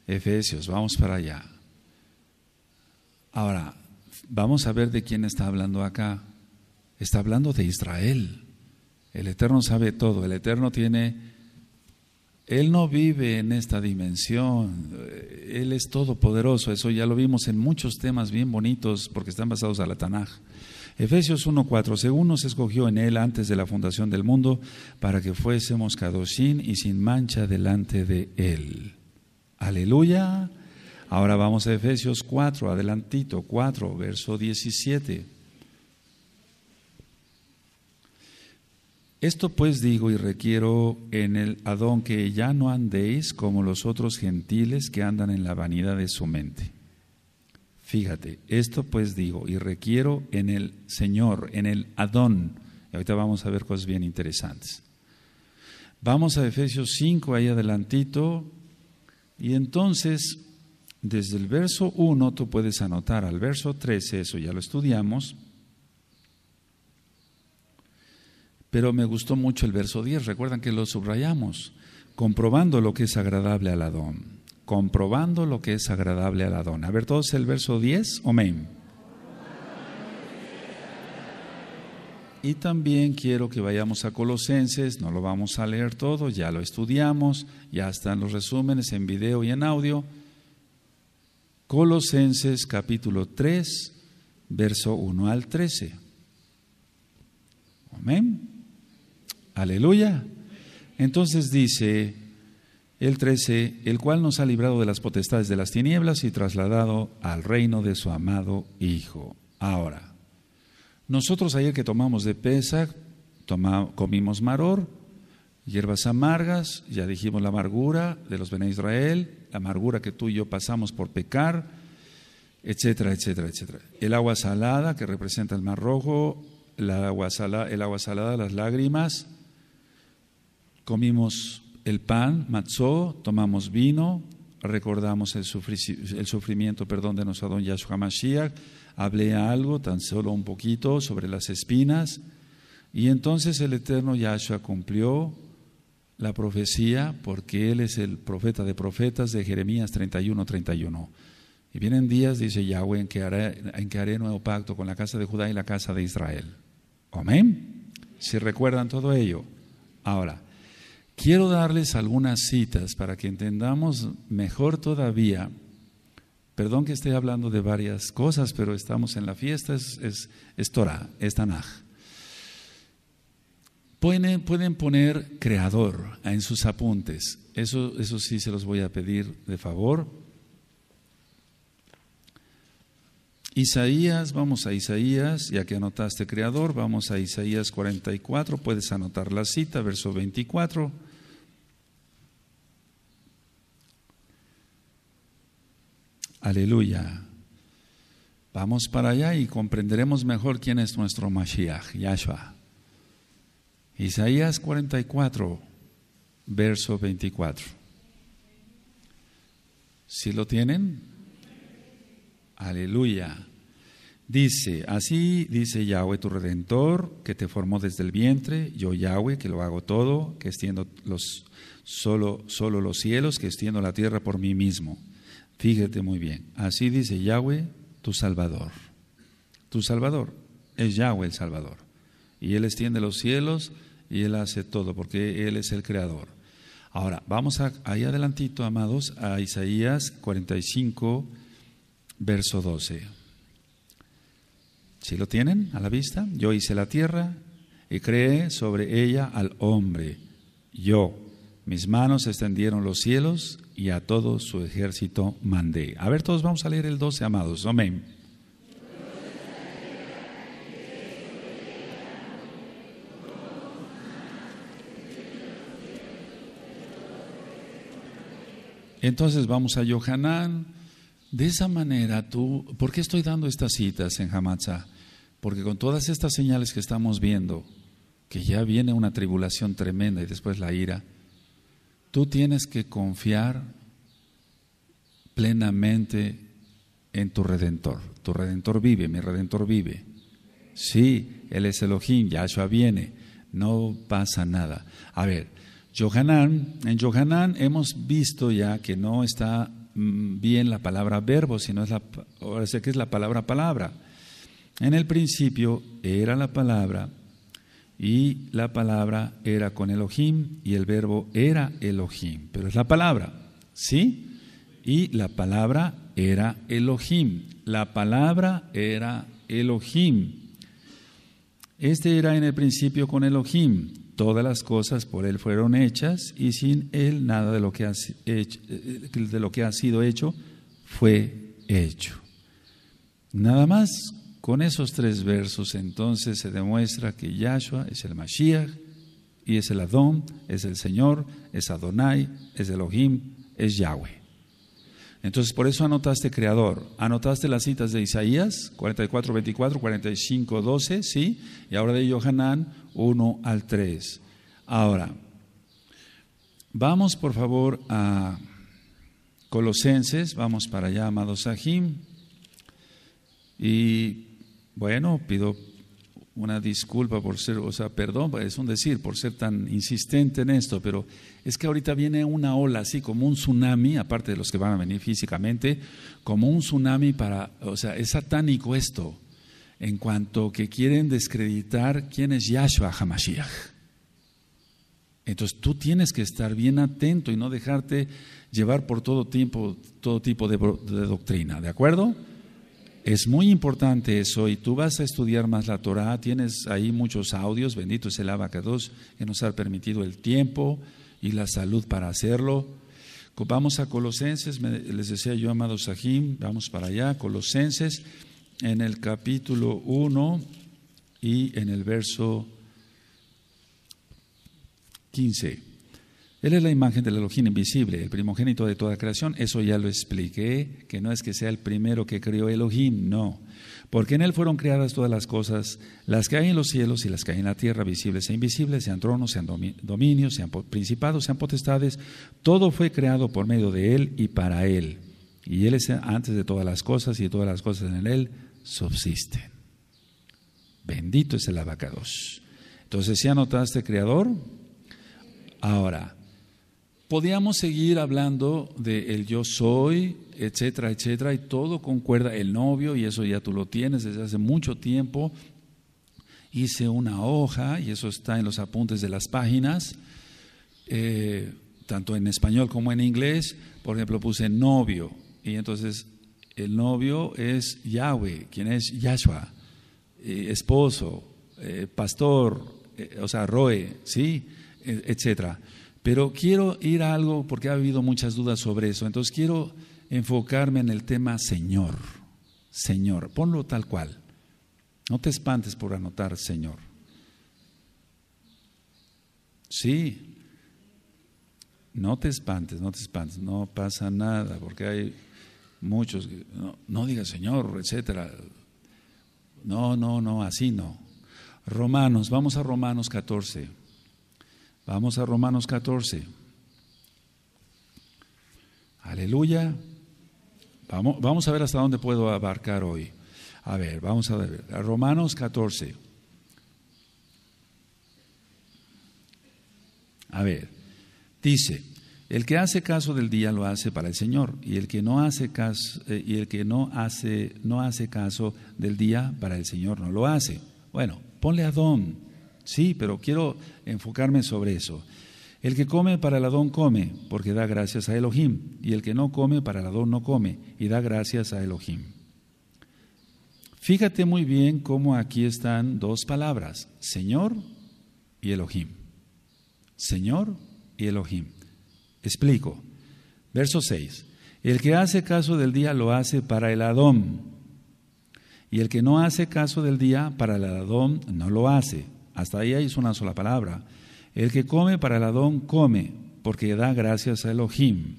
Efesios, vamos para allá. Ahora, vamos a ver de quién está hablando acá. Está hablando de Israel. El Eterno sabe todo, el Eterno tiene, Él no vive en esta dimensión, Él es todopoderoso, eso ya lo vimos en muchos temas bien bonitos porque están basados a la Tanaj. Efesios 1.4, según nos escogió en Él antes de la fundación del mundo, para que fuésemos kadoshim y sin mancha delante de Él. Aleluya. Ahora vamos a Efesios 4, adelantito, 4, verso 17. Esto pues digo y requiero en el Adón que ya no andéis como los otros gentiles que andan en la vanidad de su mente. Fíjate, esto pues digo y requiero en el Señor, en el Adón. Y ahorita vamos a ver cosas bien interesantes. Vamos a Efesios 5, ahí adelantito. Y entonces, desde el verso 1, tú puedes anotar al verso 13, eso ya lo estudiamos Pero me gustó mucho el verso 10, recuerdan que lo subrayamos, comprobando lo que es agradable al Adón, comprobando lo que es agradable al Adón. A ver, todos el verso 10, amén. Y también quiero que vayamos a Colosenses, no lo vamos a leer todo, ya lo estudiamos, ya están los resúmenes en video y en audio. Colosenses capítulo 3, verso 1 al 13. Amén. Aleluya. Entonces dice el 13, el cual nos ha librado de las potestades de las tinieblas y trasladado al reino de su amado Hijo. Ahora, nosotros ayer que tomamos de Pesach, comimos maror, Hierbas amargas, ya dijimos la amargura de los Bene Israel, la amargura que tú y yo pasamos por pecar, etcétera, etcétera, etcétera. El agua salada que representa el mar rojo, el agua el agua salada las lágrimas. Comimos el pan, matzó, tomamos vino, recordamos el, sufrimiento perdón, de nuestro don Yahshua Mashiach, hablé algo, tan solo un poquito, sobre las espinas, y entonces el eterno Yahshua cumplió la profecía porque él es el profeta de profetas de Jeremías 31, 31. Y vienen días, dice Yahweh, en que, haré, en que haré nuevo pacto con la casa de Judá y la casa de Israel. Amén. Si recuerdan todo ello. Ahora, quiero darles algunas citas para que entendamos mejor todavía. Perdón que esté hablando de varias cosas, pero estamos en la fiesta, es, es, es Torah, es Tanaj. Pueden, pueden, poner creador en sus apuntes. Eso, eso sí se los voy a pedir de favor. Isaías, vamos a Isaías, ya que anotaste creador, vamos a Isaías 44, puedes anotar la cita, verso 24. Aleluya. Vamos para allá y comprenderemos mejor quién es nuestro Mashiach, Yahshua. Isaías 44, verso 24. ¿Sí lo tienen? Aleluya. Dice, así dice Yahweh tu redentor, que te formó desde el vientre, yo Yahweh, que lo hago todo, que extiendo los, solo, solo los cielos, que extiendo la tierra por mí mismo. Fíjate muy bien, así dice Yahweh tu Salvador. Tu Salvador es Yahweh el Salvador. Y Él extiende los cielos y Él hace todo, porque Él es el Creador. Ahora, vamos ahí adelantito, amados, a Isaías 45, verso 12. ¿Sí lo tienen a la vista? Yo hice la tierra y creé sobre ella al hombre. Yo, mis manos extendieron los cielos y a todo su ejército mandé. A ver, todos vamos a leer el 12, amados. Amén. Entonces vamos a Yohanan de esa manera tú, ¿por qué estoy dando estas citas en Hamatza? Porque con todas estas señales que estamos viendo, que ya viene una tribulación tremenda y después la ira, tú tienes que confiar plenamente en tu redentor. Tu redentor vive, mi redentor vive. Sí, él es Elohim, Yahshua viene, no pasa nada. A ver, Johanan, en Johanan hemos visto ya que no está Mm, bien la palabra verbo, sino es la, ahora que es la palabra palabra. En el principio era la palabra y la palabra era con Elohim y el verbo era Elohim, pero es la palabra, ¿sí? Y la palabra era Elohim, la palabra era Elohim. Este era en el principio con Elohim, Todas las cosas por Él fueron hechas y sin Él nada de lo que ha, hecho, eh, de lo que ha sido hecho fue hecho. Nada más con esos tres versos entonces se demuestra que Yahshua es el Mashiach y es el Adón, es el Señor, es Adonai, es Elohim, es Yahweh. Entonces, por eso anotaste creador. Anotaste las citas de Isaías 44, 24, 45, 12, ¿sí? Y ahora de Yohanan 1 al 3. Ahora, vamos por favor a Colosenses, vamos para allá, amados Sahim. Y bueno, pido una disculpa por ser, o sea, perdón, es un decir, por ser tan insistente en esto, pero es que ahorita viene una ola así como un tsunami, aparte de los que van a venir físicamente, como un tsunami para, o sea, es satánico esto en cuanto que quieren descreditar quién es Yahshua HaMashiach. Entonces tú tienes que estar bien atento y no dejarte llevar por todo, tiempo, todo tipo de, doctrina, ¿de acuerdo? Es muy importante eso y tú vas a estudiar más la Torah, tienes ahí muchos audios, bendito es el abacados que nos ha permitido el tiempo y la salud para hacerlo. Vamos a Colosenses, les decía yo, amado Sahim, vamos para allá, Colosenses en el capítulo 1 y en el verso 15. Él es la imagen del Elohim invisible, el primogénito de toda creación. Eso ya lo expliqué, que no es que sea el primero que creó Elohim, no. Porque en Él fueron creadas todas las cosas, las que hay en los cielos y las que hay en la tierra, visibles e invisibles, sean tronos, sean dominios, sean principados, sean potestades. Todo fue creado por medio de Él y para Él. Y Él es antes de todas las cosas y todas las cosas en Él subsisten. Bendito es el abacados. Entonces, ¿ya notaste creador? Ahora, podíamos seguir hablando de el yo soy, etcétera, etcétera, y todo concuerda, el novio, y eso ya tú lo tienes desde hace mucho tiempo. Hice una hoja, y eso está en los apuntes de las páginas, eh, tanto en español como en inglés. Por ejemplo, puse novio, y entonces el novio es Yahweh, quien es Yahshua, eh, esposo, eh, pastor, o sea, Roe, ¿sí? E, etcétera. Pero quiero ir a algo porque ha habido muchas dudas sobre eso. Entonces quiero enfocarme en el tema Señor. Señor, ponlo tal cual. No te espantes por anotar Señor. Sí, no te espantes, no te espantes, no pasa nada, porque hay muchos, no, no digas Señor, etcétera. No, no, no, así no. Romanos, vamos a Romanos 14. Vamos a Romanos 14. Aleluya. Vamos, vamos a ver hasta dónde puedo abarcar hoy. A ver, vamos a ver. A Romanos 14. A ver, dice, el que hace caso del día lo hace para el Señor, y el que no hace caso, eh, y el que no hace, no hace caso del día para el Señor no lo hace. Bueno, ponle a Don, Sí, pero quiero enfocarme sobre eso. El que come para el Adón come, porque da gracias a Elohim, y el que no come para el Adón no come, y da gracias a Elohim. Fíjate muy bien cómo aquí están dos palabras, Señor y Elohim. Señor y Elohim. Explico. Verso 6. El que hace caso del día lo hace para el Adón, y el que no hace caso del día para el Adón no lo hace hasta ahí es una sola palabra. El que come para el Adón come, porque da gracias a Elohim.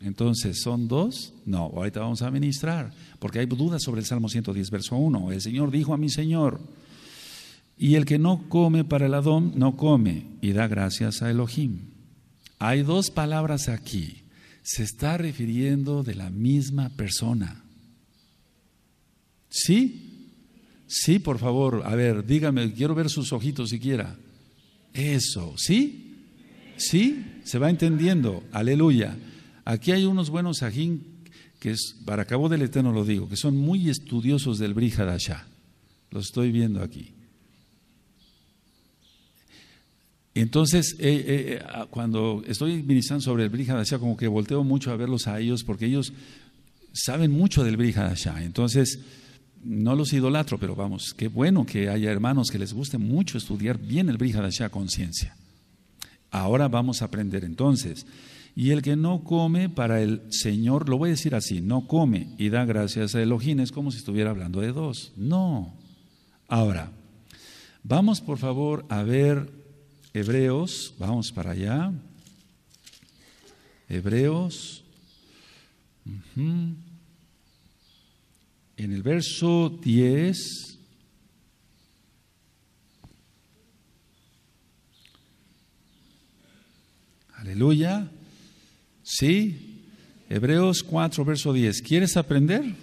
Entonces, ¿son dos? No, ahorita vamos a ministrar, porque hay dudas sobre el Salmo 110, verso 1. El Señor dijo a mi Señor, y el que no come para el Adón, no come, y da gracias a Elohim. Hay dos palabras aquí. Se está refiriendo de la misma persona. ¿Sí? Sí, por favor, a ver, dígame, quiero ver sus ojitos siquiera. Eso, ¿sí? ¿Sí? Se va entendiendo, aleluya. Aquí hay unos buenos ajín que para cabo del Eterno lo digo, que son muy estudiosos del Brihadashá. Lo estoy viendo aquí. Entonces, eh, eh, eh, cuando estoy ministrando sobre el Brihadashá, como que volteo mucho a verlos a ellos, porque ellos saben mucho del Brihadashá. Entonces, no los idolatro, pero vamos, qué bueno que haya hermanos que les guste mucho estudiar bien el Brihadashá conciencia. Ahora vamos a aprender entonces. Y el que no come para el Señor, lo voy a decir así, no come y da gracias a Elohim, es como si estuviera hablando de dos. No. Ahora, vamos por favor a ver Hebreos, vamos para allá. Hebreos en el verso 10, aleluya, sí, Hebreos 4, verso 10, ¿quieres aprender?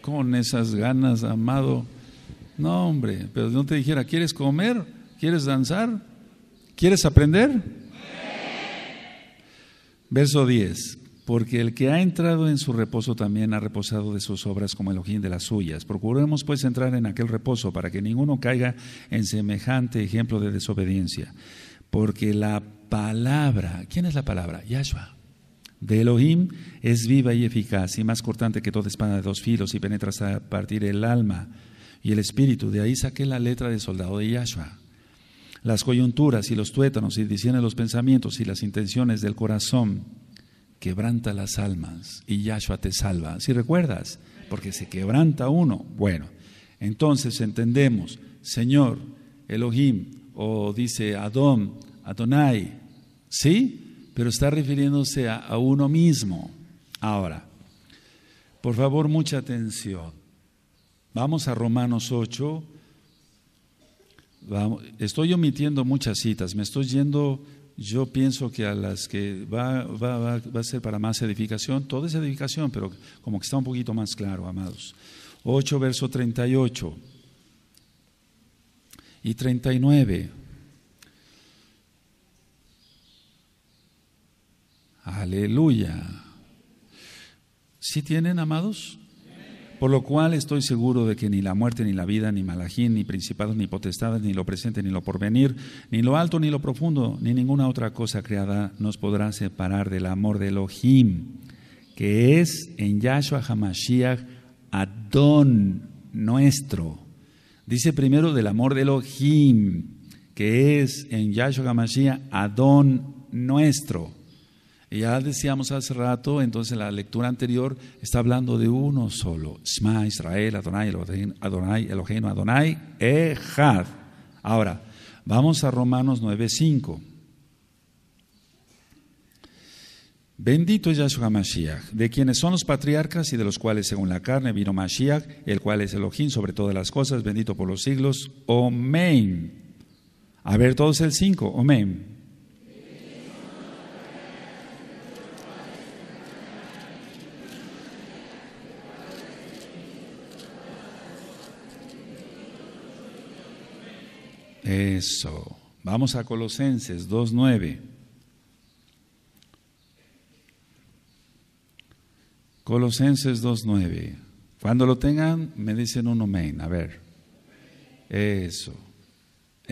Con esas ganas, amado. No, hombre, pero no te dijera, ¿quieres comer? ¿Quieres danzar? ¿Quieres aprender? Verso 10 porque el que ha entrado en su reposo también ha reposado de sus obras como el ojín de las suyas. Procuremos pues entrar en aquel reposo para que ninguno caiga en semejante ejemplo de desobediencia. Porque la palabra, ¿quién es la palabra? Yahshua. De Elohim es viva y eficaz y más cortante que toda espada de dos filos y penetra hasta partir el alma y el espíritu. De ahí saqué la letra de soldado de Yahshua. Las coyunturas y los tuétanos y diciendo los pensamientos y las intenciones del corazón quebranta las almas y Yahshua te salva. Si recuerdas, porque se quebranta uno. Bueno, entonces entendemos, Señor, Elohim, o dice Adón, Adonai. ¿Sí? Pero está refiriéndose a, uno mismo. Ahora, por favor, mucha atención. Vamos a Romanos 8. estoy omitiendo muchas citas, me estoy yendo, yo pienso que a las que va, va, va, va a ser para más edificación, toda esa edificación, pero como que está un poquito más claro, amados. 8, verso 38 y 39. Aleluya. ¿Sí tienen, amados? Por lo cual estoy seguro de que ni la muerte, ni la vida, ni malajín, ni principados, ni potestades, ni lo presente, ni lo porvenir, ni lo alto, ni lo profundo, ni ninguna otra cosa creada nos podrá separar del amor de Elohim, que es en Yahshua HaMashiach Adón nuestro. Dice primero del amor de Elohim, que es en Yahshua HaMashiach Adón nuestro. Ya decíamos hace rato, entonces la lectura anterior está hablando de uno solo. Shema Israel, Adonai, Adonai, Elohim, Adonai, Ejad. Ahora, vamos a Romanos 9.5. Bendito es Yahshua Mashiach, de quienes son los patriarcas y de los cuales según la carne vino Mashiach, el cual es Elohim sobre todas las cosas, bendito por los siglos. Amén. A ver todos el 5. Amén. Eso. Vamos a Colosenses 2.9. Colosenses 2.9. Cuando lo tengan, me dicen un amén. A ver. Eso.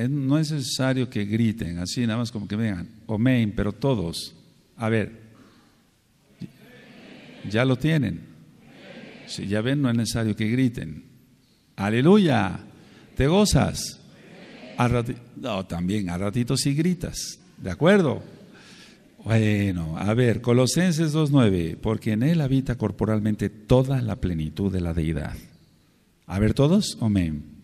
No es necesario que griten, así nada más como que vean. Amén, pero todos. A ver. Ya lo tienen. Si ya ven, no es necesario que griten. Aleluya. ¿Te gozas? No, también a ratito sí gritas. ¿De acuerdo? Bueno, a ver, Colosenses 2.9, porque en Él habita corporalmente toda la plenitud de la deidad. A ver todos, amén.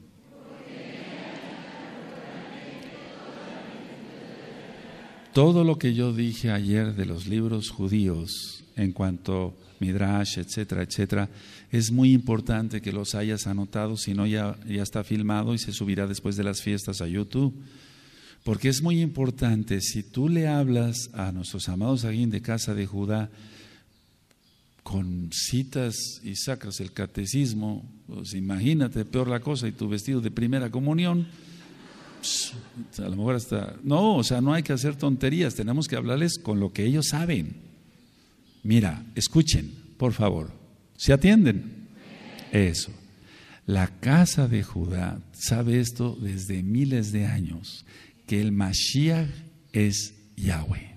Todo lo que yo dije ayer de los libros judíos en cuanto Midrash, etcétera, etcétera, es muy importante que los hayas anotado, si no ya, ya está filmado y se subirá después de las fiestas a YouTube. Porque es muy importante, si tú le hablas a nuestros amados aquí de casa de Judá con citas y sacras el catecismo, pues imagínate, peor la cosa, y tu vestido de primera comunión, pues, a lo mejor hasta... No, o sea, no hay que hacer tonterías, tenemos que hablarles con lo que ellos saben. Mira, escuchen, por favor, ¿se atienden? Eso. La casa de Judá sabe esto desde miles de años que el Mashiach es Yahweh.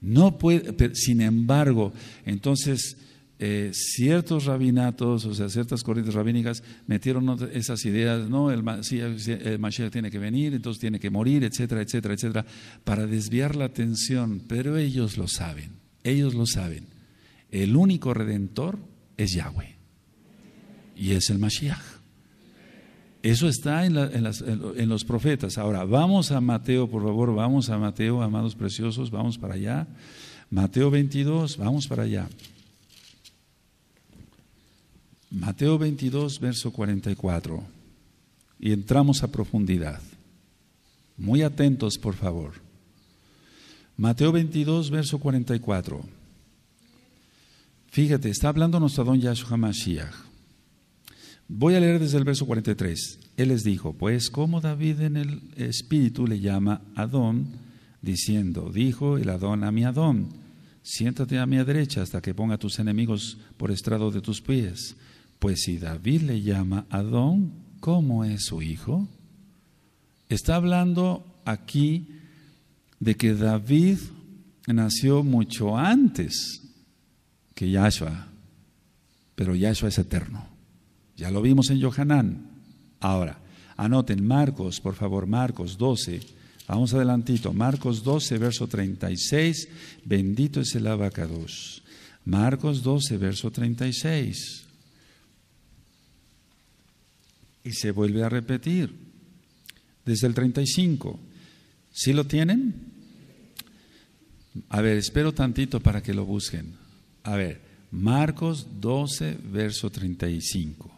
No puede, sin embargo, entonces eh, ciertos rabinatos, o sea, ciertas corrientes rabínicas metieron esas ideas, no, el, el Mashiach tiene que venir, entonces tiene que morir, etcétera, etcétera, etcétera, para desviar la atención, pero ellos lo saben, ellos lo saben. El único redentor es Yahweh y es el Mashiach. Eso está en, los profetas. Ahora, vamos a Mateo, por favor, vamos a Mateo, amados preciosos, vamos para allá. Mateo 22, vamos para allá. Mateo 22, verso 44. Y entramos a profundidad. Muy atentos, por favor. Mateo 22, verso 44. Fíjate, está hablando nuestro don Yahshua Mashiach. Voy a leer desde el verso 43. Él les dijo, pues como David en el espíritu le llama Adón, diciendo, dijo el Adón a mi Adón, siéntate a mi derecha hasta que ponga a tus enemigos por estrado de tus pies. Pues si David le llama Adón, ¿cómo es su hijo? Está hablando aquí de que David nació mucho antes que Yahshua, pero Yahshua es eterno. Ya lo vimos en Yohanan. Ahora, anoten Marcos, por favor, Marcos 12. Vamos adelantito. Marcos 12, verso 36. Bendito es el abacados. Marcos 12, verso 36. Y se vuelve a repetir. Desde el 35. ¿Sí lo tienen? A ver, espero tantito para que lo busquen. A ver, Marcos 12, verso 35.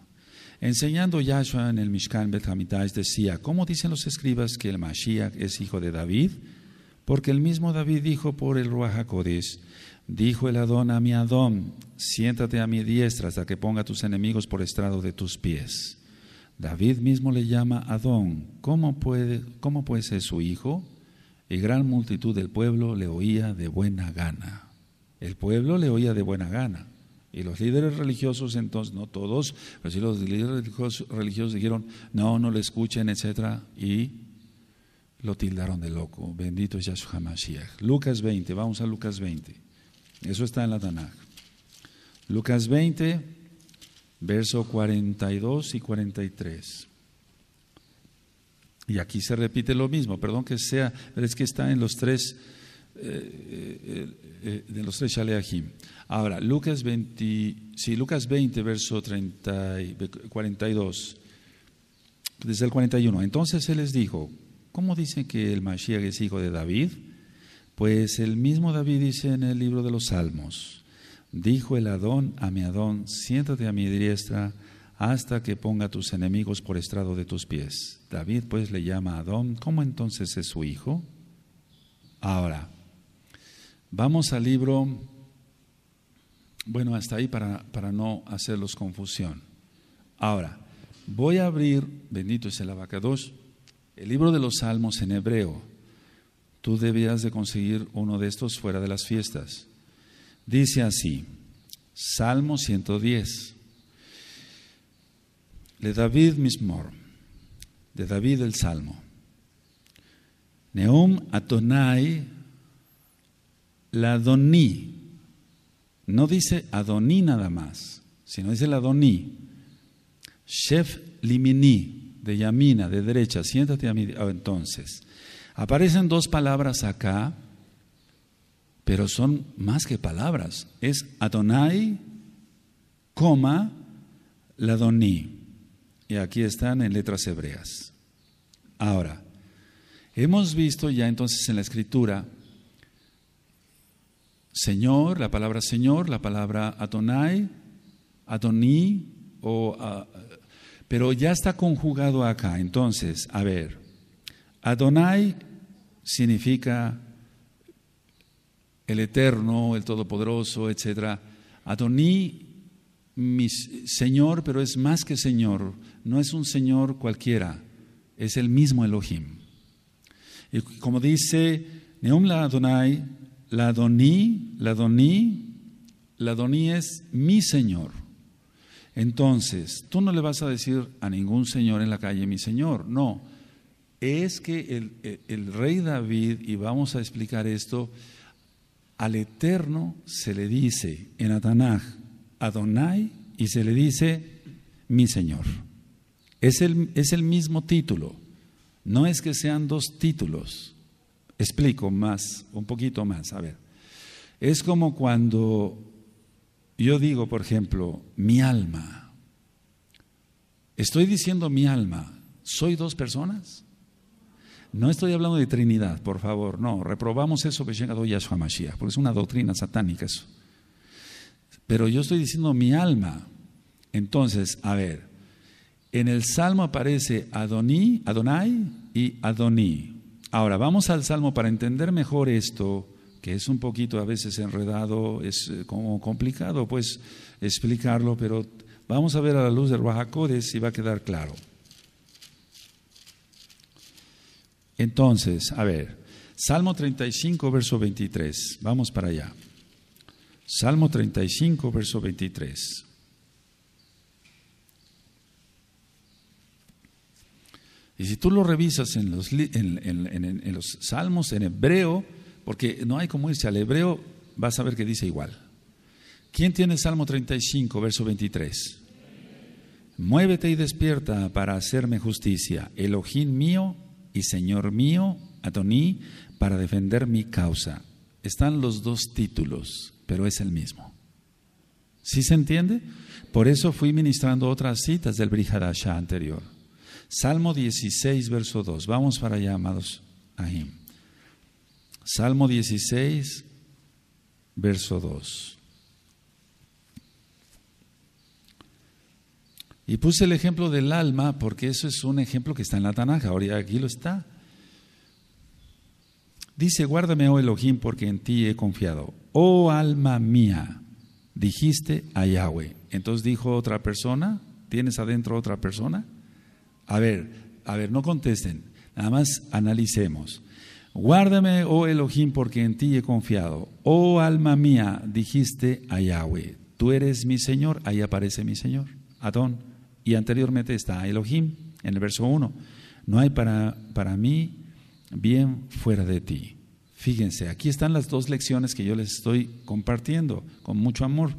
Enseñando Yahshua en el Mishkan Bet decía, ¿cómo dicen los escribas que el Mashiach es hijo de David? Porque el mismo David dijo por el Ruach HaKodesh, dijo el Adón a mi Adón, siéntate a mi diestra hasta que ponga a tus enemigos por estrado de tus pies. David mismo le llama Adón. ¿Cómo puede, cómo puede ser su hijo? Y gran multitud del pueblo le oía de buena gana. El pueblo le oía de buena gana. Y los líderes religiosos, entonces, no todos, pero sí los líderes religiosos, dijeron, no, no le escuchen, etc. Y lo tildaron de loco. Bendito es Yahshua Mashiach. Lucas 20, vamos a Lucas 20. Eso está en la Tanaj. Lucas 20, verso 42 y 43. Y aquí se repite lo mismo, perdón que sea, pero es que está en los tres, eh, eh, de los tres Shaleahim. Ahora, Lucas 20, sí, Lucas 20, verso 30, 42, desde el 41. Entonces él les dijo, ¿cómo dicen que el Mashiach es hijo de David? Pues el mismo David dice en el libro de los Salmos, dijo el Adón a mi Adón, siéntate a mi diestra hasta que ponga tus enemigos por estrado de tus pies. David pues le llama a Adón, ¿cómo entonces es su hijo? Ahora, vamos al libro bueno, hasta ahí para, para no hacerlos confusión. Ahora, voy a abrir, bendito es el abacados, el libro de los salmos en hebreo. Tú debías de conseguir uno de estos fuera de las fiestas. Dice así, Salmo 110, de David Mismor, de David el Salmo. Neum Atonai Ladoni no dice Adoní nada más, sino dice el Adoní. Chef Limini, de Yamina, de derecha, siéntate a mí. Oh, entonces, aparecen dos palabras acá, pero son más que palabras. Es Adonai, coma, Ladoní. Y aquí están en letras hebreas. Ahora, hemos visto ya entonces en la escritura Señor, la palabra Señor, la palabra Adonai, Adoní, o, ah, pero ya está conjugado acá. Entonces, a ver, Adonai significa el eterno, el todopoderoso, etc. Adoní, mi Señor, pero es más que Señor, no es un Señor cualquiera, es el mismo Elohim. Y como dice Neum la Adonai, la doní, la doní, la doní es mi Señor. Entonces, tú no le vas a decir a ningún Señor en la calle, mi Señor, no. Es que el, el rey David, y vamos a explicar esto, al Eterno se le dice en Atanaj, Adonai, y se le dice mi Señor. Es el, es el mismo título, no es que sean dos títulos. Explico más, un poquito más. A ver, es como cuando yo digo, por ejemplo, mi alma. Estoy diciendo mi alma. ¿Soy dos personas? No estoy hablando de Trinidad, por favor, no. Reprobamos eso llegado Yahshua Mashiach, porque es una doctrina satánica eso. Pero yo estoy diciendo mi alma. Entonces, a ver, en el Salmo aparece Adoní, Adonai y Adoní. Ahora, vamos al Salmo para entender mejor esto, que es un poquito a veces enredado, es eh, como complicado pues explicarlo, pero vamos a ver a la luz del Rahakodes y va a quedar claro. Entonces, a ver, Salmo 35, verso 23, vamos para allá. Salmo 35, verso 23. Y si tú lo revisas en los, salmos, en hebreo, porque no hay como irse al hebreo, vas a ver que dice igual. ¿Quién tiene Salmo 35, verso 23? Muévete y despierta para hacerme justicia, Elohim mío y Señor mío, Atoní, para defender mi causa. Están los dos títulos, pero es el mismo. ¿Sí se entiende? Por eso fui ministrando otras citas del Brihadasha anterior. Salmo 16, verso 2. Vamos para allá, amados. Ahí. Salmo 16, verso 2. Y puse el ejemplo del alma porque eso es un ejemplo que está en la Tanaja, ahora aquí lo está. Dice, guárdame, oh Elohim, porque en ti he confiado. Oh alma mía, dijiste a Yahweh. Entonces dijo otra persona, ¿tienes adentro otra persona? A ver, a ver, no contesten, nada más analicemos. Guárdame, oh Elohim, porque en ti he confiado. Oh alma mía, dijiste a Yahweh, tú eres mi Señor, ahí aparece mi Señor, Adón. Y anteriormente está Elohim, en el verso 1. No hay para, para mí bien fuera de ti. Fíjense, aquí están las dos lecciones que yo les estoy compartiendo con mucho amor.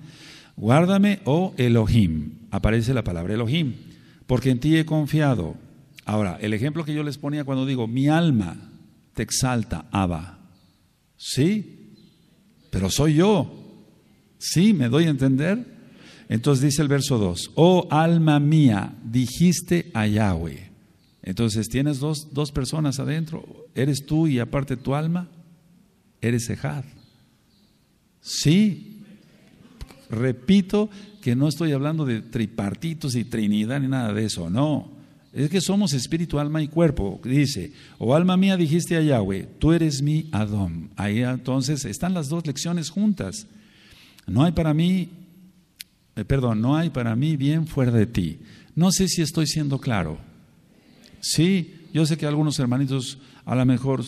Guárdame, oh Elohim. Aparece la palabra Elohim, porque en ti he confiado. Ahora, el ejemplo que yo les ponía cuando digo, mi alma te exalta, Abba. ¿Sí? Pero soy yo. ¿Sí? ¿Me doy a entender? Entonces dice el verso 2, oh alma mía, dijiste a Yahweh. Entonces tienes dos, dos personas adentro, eres tú y aparte tu alma, eres Ejad. Sí, repito que no estoy hablando de tripartitos y trinidad ni nada de eso, no. Es que somos espíritu, alma y cuerpo. Dice, oh alma mía, dijiste a Yahweh, tú eres mi Adón. Ahí entonces están las dos lecciones juntas. No hay para mí eh, perdón, no hay para mí bien fuera de ti. No sé si estoy siendo claro. Sí, yo sé que algunos hermanitos a lo mejor,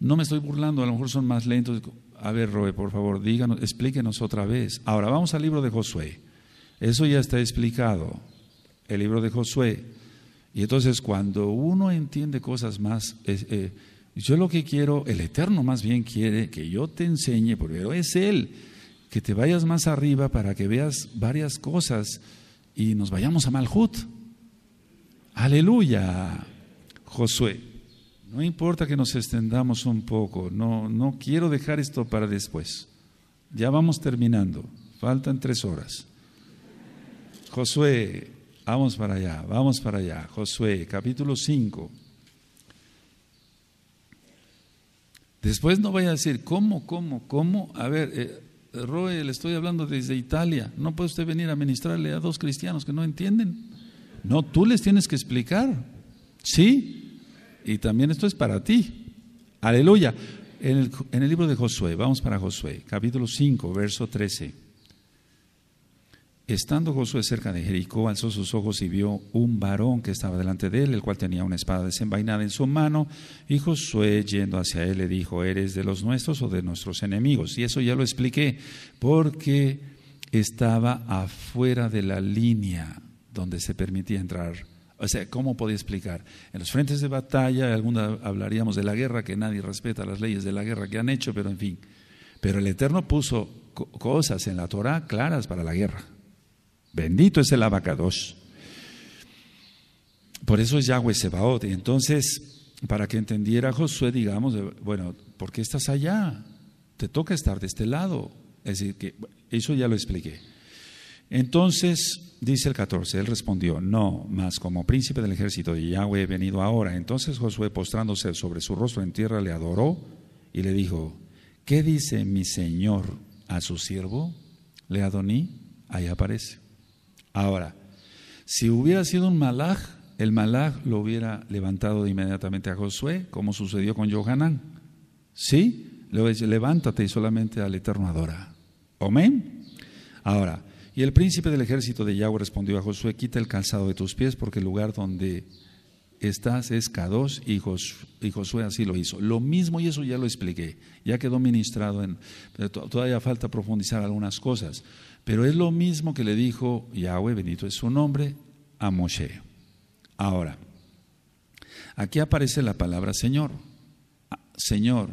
no me estoy burlando, a lo mejor son más lentos. A ver, Roe, por favor, díganos, explíquenos otra vez. Ahora, vamos al libro de Josué. Eso ya está explicado, el libro de Josué. Y entonces cuando uno entiende cosas más, eh, yo lo que quiero, el Eterno más bien quiere que yo te enseñe, porque es Él que te vayas más arriba para que veas varias cosas y nos vayamos a Malhut. Aleluya, Josué. No importa que nos extendamos un poco, no, no quiero dejar esto para después. Ya vamos terminando, faltan tres horas. Josué, vamos para allá, vamos para allá. Josué, capítulo 5. Después no vaya a decir, ¿cómo, cómo, cómo? A ver, eh, Roe, le estoy hablando desde Italia. ¿No puede usted venir a ministrarle a dos cristianos que no entienden? No, tú les tienes que explicar. Sí, y también esto es para ti. Aleluya. En el, en el libro de Josué, vamos para Josué, capítulo 5, verso 13. Estando Josué cerca de Jericó, alzó sus ojos y vio un varón que estaba delante de él, el cual tenía una espada desenvainada en su mano. Y Josué, yendo hacia él, le dijo, ¿eres de los nuestros o de nuestros enemigos? Y eso ya lo expliqué, porque estaba afuera de la línea donde se permitía entrar. O sea, ¿cómo podía explicar? En los frentes de batalla, alguna hablaríamos de la guerra, que nadie respeta las leyes de la guerra que han hecho, pero en fin. Pero el Eterno puso cosas en la Torah claras para la guerra. Bendito es el abacados. Por eso es Yahweh Sebaot. Y entonces, para que entendiera Josué, digamos, bueno, ¿por qué estás allá? Te toca estar de este lado. Es decir, que eso ya lo expliqué. Entonces, dice el 14, él respondió, no, mas como príncipe del ejército de Yahweh he venido ahora. Entonces Josué, postrándose sobre su rostro en tierra, le adoró y le dijo, ¿qué dice mi señor a su siervo? Le adoní, ahí aparece. Ahora, si hubiera sido un malaj, el malaj lo hubiera levantado inmediatamente a Josué, como sucedió con Johanán. ¿Sí? Le dice, levántate y solamente al Eterno adora. Amén. Ahora, y el príncipe del ejército de Yahweh respondió a Josué, quita el calzado de tus pies porque el lugar donde estás es Kadosh y, Josué así lo hizo. Lo mismo, y eso ya lo expliqué, ya quedó ministrado, en, todavía falta profundizar algunas cosas. Pero es lo mismo que le dijo Yahweh, bendito es su nombre, a Moshe. Ahora, aquí aparece la palabra Señor. Ah, Señor,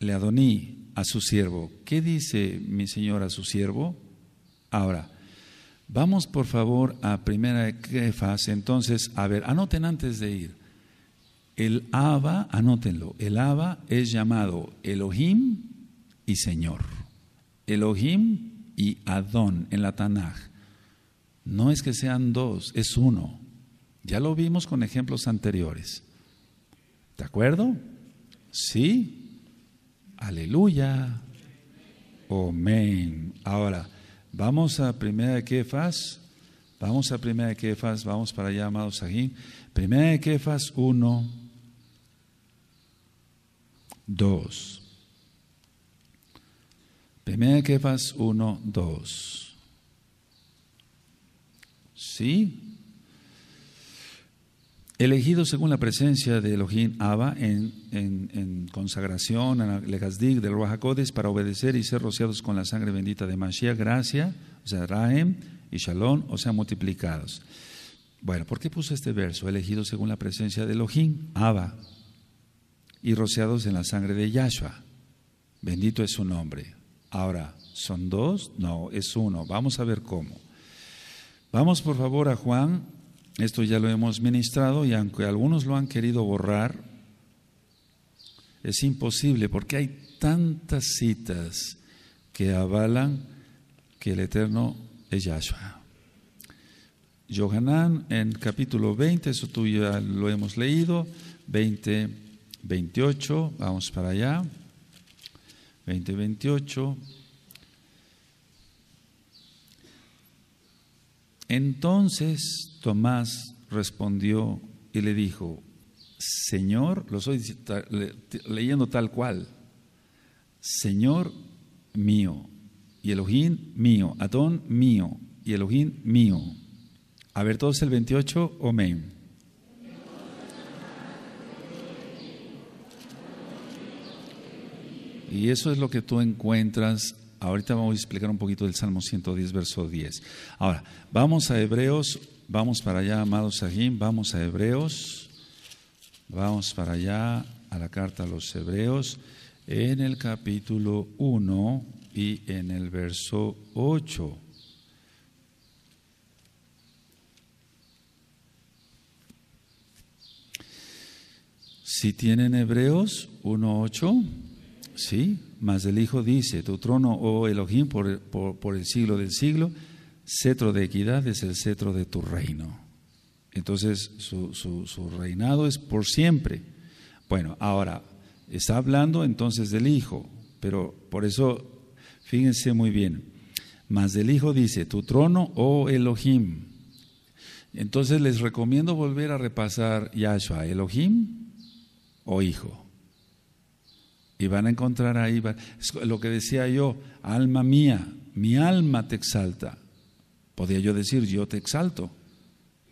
le adoní a su siervo. ¿Qué dice mi Señor a su siervo? Ahora, vamos por favor a primera Kefas. Entonces, a ver, anoten antes de ir. El Abba, anótenlo, el Abba es llamado Elohim y Señor. Elohim y Adón en la Tanaj. No es que sean dos, es uno. Ya lo vimos con ejemplos anteriores. ¿De acuerdo? Sí. Aleluya. Amén. Ahora, vamos a primera de Kefas. Vamos a primera de Kefas. Vamos para allá, amados aquí. Primera de Kefas 1, 2. Primera Kefas 1, 2. ¿Sí? elegido según la presencia de Elohim Abba en, en, consagración a Legazdig del Ruach para obedecer y ser rociados con la sangre bendita de Mashiach, gracia, o sea, Rahem y Shalom, o sea, multiplicados. Bueno, ¿por qué puso este verso? Elegido según la presencia de Elohim, Abba, y rociados en la sangre de Yahshua. Bendito es su nombre. Ahora, ¿son dos? No, es uno. Vamos a ver cómo. Vamos por favor a Juan esto ya lo hemos ministrado y aunque algunos lo han querido borrar, es imposible porque hay tantas citas que avalan que el Eterno es Yahshua. Johanán en capítulo 20, eso tú ya lo hemos leído, 20, 28, vamos para allá, 20, 28. Entonces Tomás respondió y le dijo, Señor, lo estoy leyendo tal cual, Señor mío y Elohim mío, Adón mío y Elohim mío. A ver, todos el 28, amén. Y eso es lo que tú encuentras. Ahorita vamos a explicar un poquito del Salmo 110, verso 10. Ahora, vamos a Hebreos Vamos para allá, amados Sahim, vamos a Hebreos, vamos para allá a la carta a los Hebreos, en el capítulo 1 y en el verso 8. Si tienen Hebreos 1.8, sí, más el Hijo dice, tu trono, oh Elohim, por, el siglo del siglo, cetro de equidad es el cetro de tu reino. Entonces su, su, reinado es por siempre. Bueno, ahora, está hablando entonces del Hijo, pero por eso, fíjense muy bien, más del Hijo dice, tu trono, oh Elohim. Entonces les recomiendo volver a repasar Yahshua, Elohim o Hijo. Y van a encontrar ahí lo que decía yo, alma mía, mi alma te exalta. Podría yo decir, yo te exalto.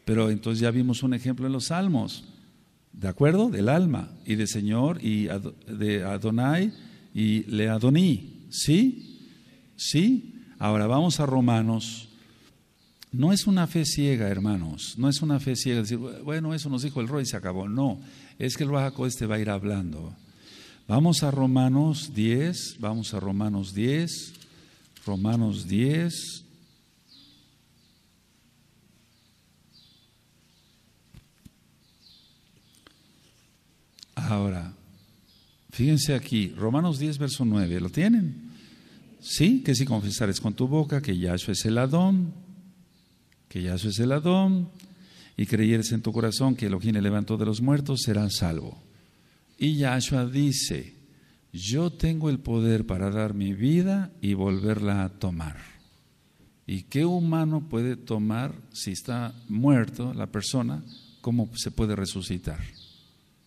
Pero entonces ya vimos un ejemplo en los salmos, ¿de acuerdo? Del alma y de Señor y de Adonai y le Adoní. ¿Sí? ¿Sí? Ahora vamos a Romanos. No es una fe ciega, hermanos. No es una fe ciega decir, bueno, eso nos dijo el Roy y se acabó. No, es que el Bajaco este va a ir hablando. Vamos a Romanos 10, vamos a Romanos 10, Romanos 10, Ahora, fíjense aquí, Romanos 10, verso 9, ¿lo tienen? Sí, que si confesares con tu boca que Yahshua es el Adón, que Yahshua es el Adón, y creyeres en tu corazón que Elohim le levantó de los muertos, serás salvo. Y Yahshua dice, yo tengo el poder para dar mi vida y volverla a tomar. ¿Y qué humano puede tomar si está muerto la persona? ¿Cómo se puede resucitar?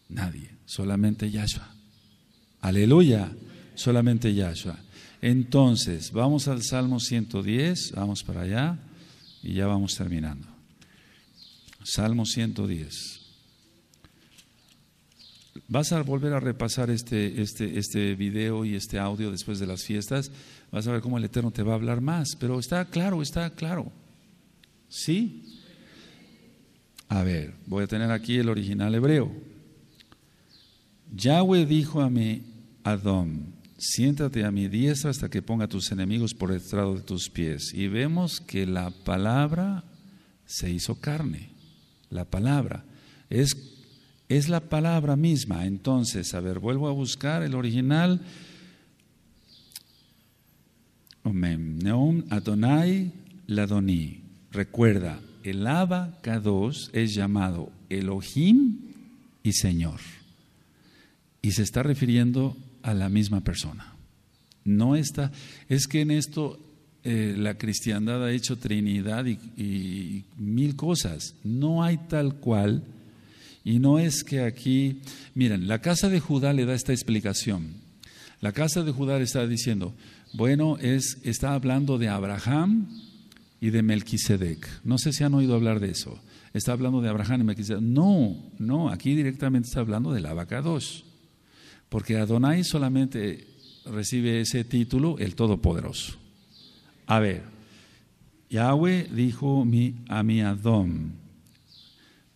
Nadie, solamente Yahshua. Aleluya, solamente Yahshua. Entonces, vamos al Salmo 110, vamos para allá y ya vamos terminando. Salmo 110. Vas a volver a repasar este, este, este video y este audio después de las fiestas. Vas a ver cómo el Eterno te va a hablar más. Pero está claro, está claro. ¿Sí? A ver, voy a tener aquí el original hebreo. Yahweh dijo a mi Adón, siéntate a mi diestra hasta que ponga a tus enemigos por el estrado de tus pies. Y vemos que la palabra se hizo carne. La palabra es, es la palabra misma. Entonces, a ver, vuelvo a buscar el original. Neum Adonai Ladoni. Recuerda, el Abba Kadosh es llamado Elohim y Señor y se está refiriendo a la misma persona. No está, es que en esto eh, la cristiandad ha hecho Trinidad y, mil cosas. No hay tal cual. Y no es que aquí, miren, la casa de Judá le da esta explicación. La casa de Judá le está diciendo, bueno, es, está hablando de Abraham y de Melquisedec. No sé si han oído hablar de eso. Está hablando de Abraham y Melquisedec. No, no, aquí directamente está hablando del abacados. Porque Adonai solamente recibe ese título, el Todopoderoso. A ver, Yahweh dijo a mi Adón,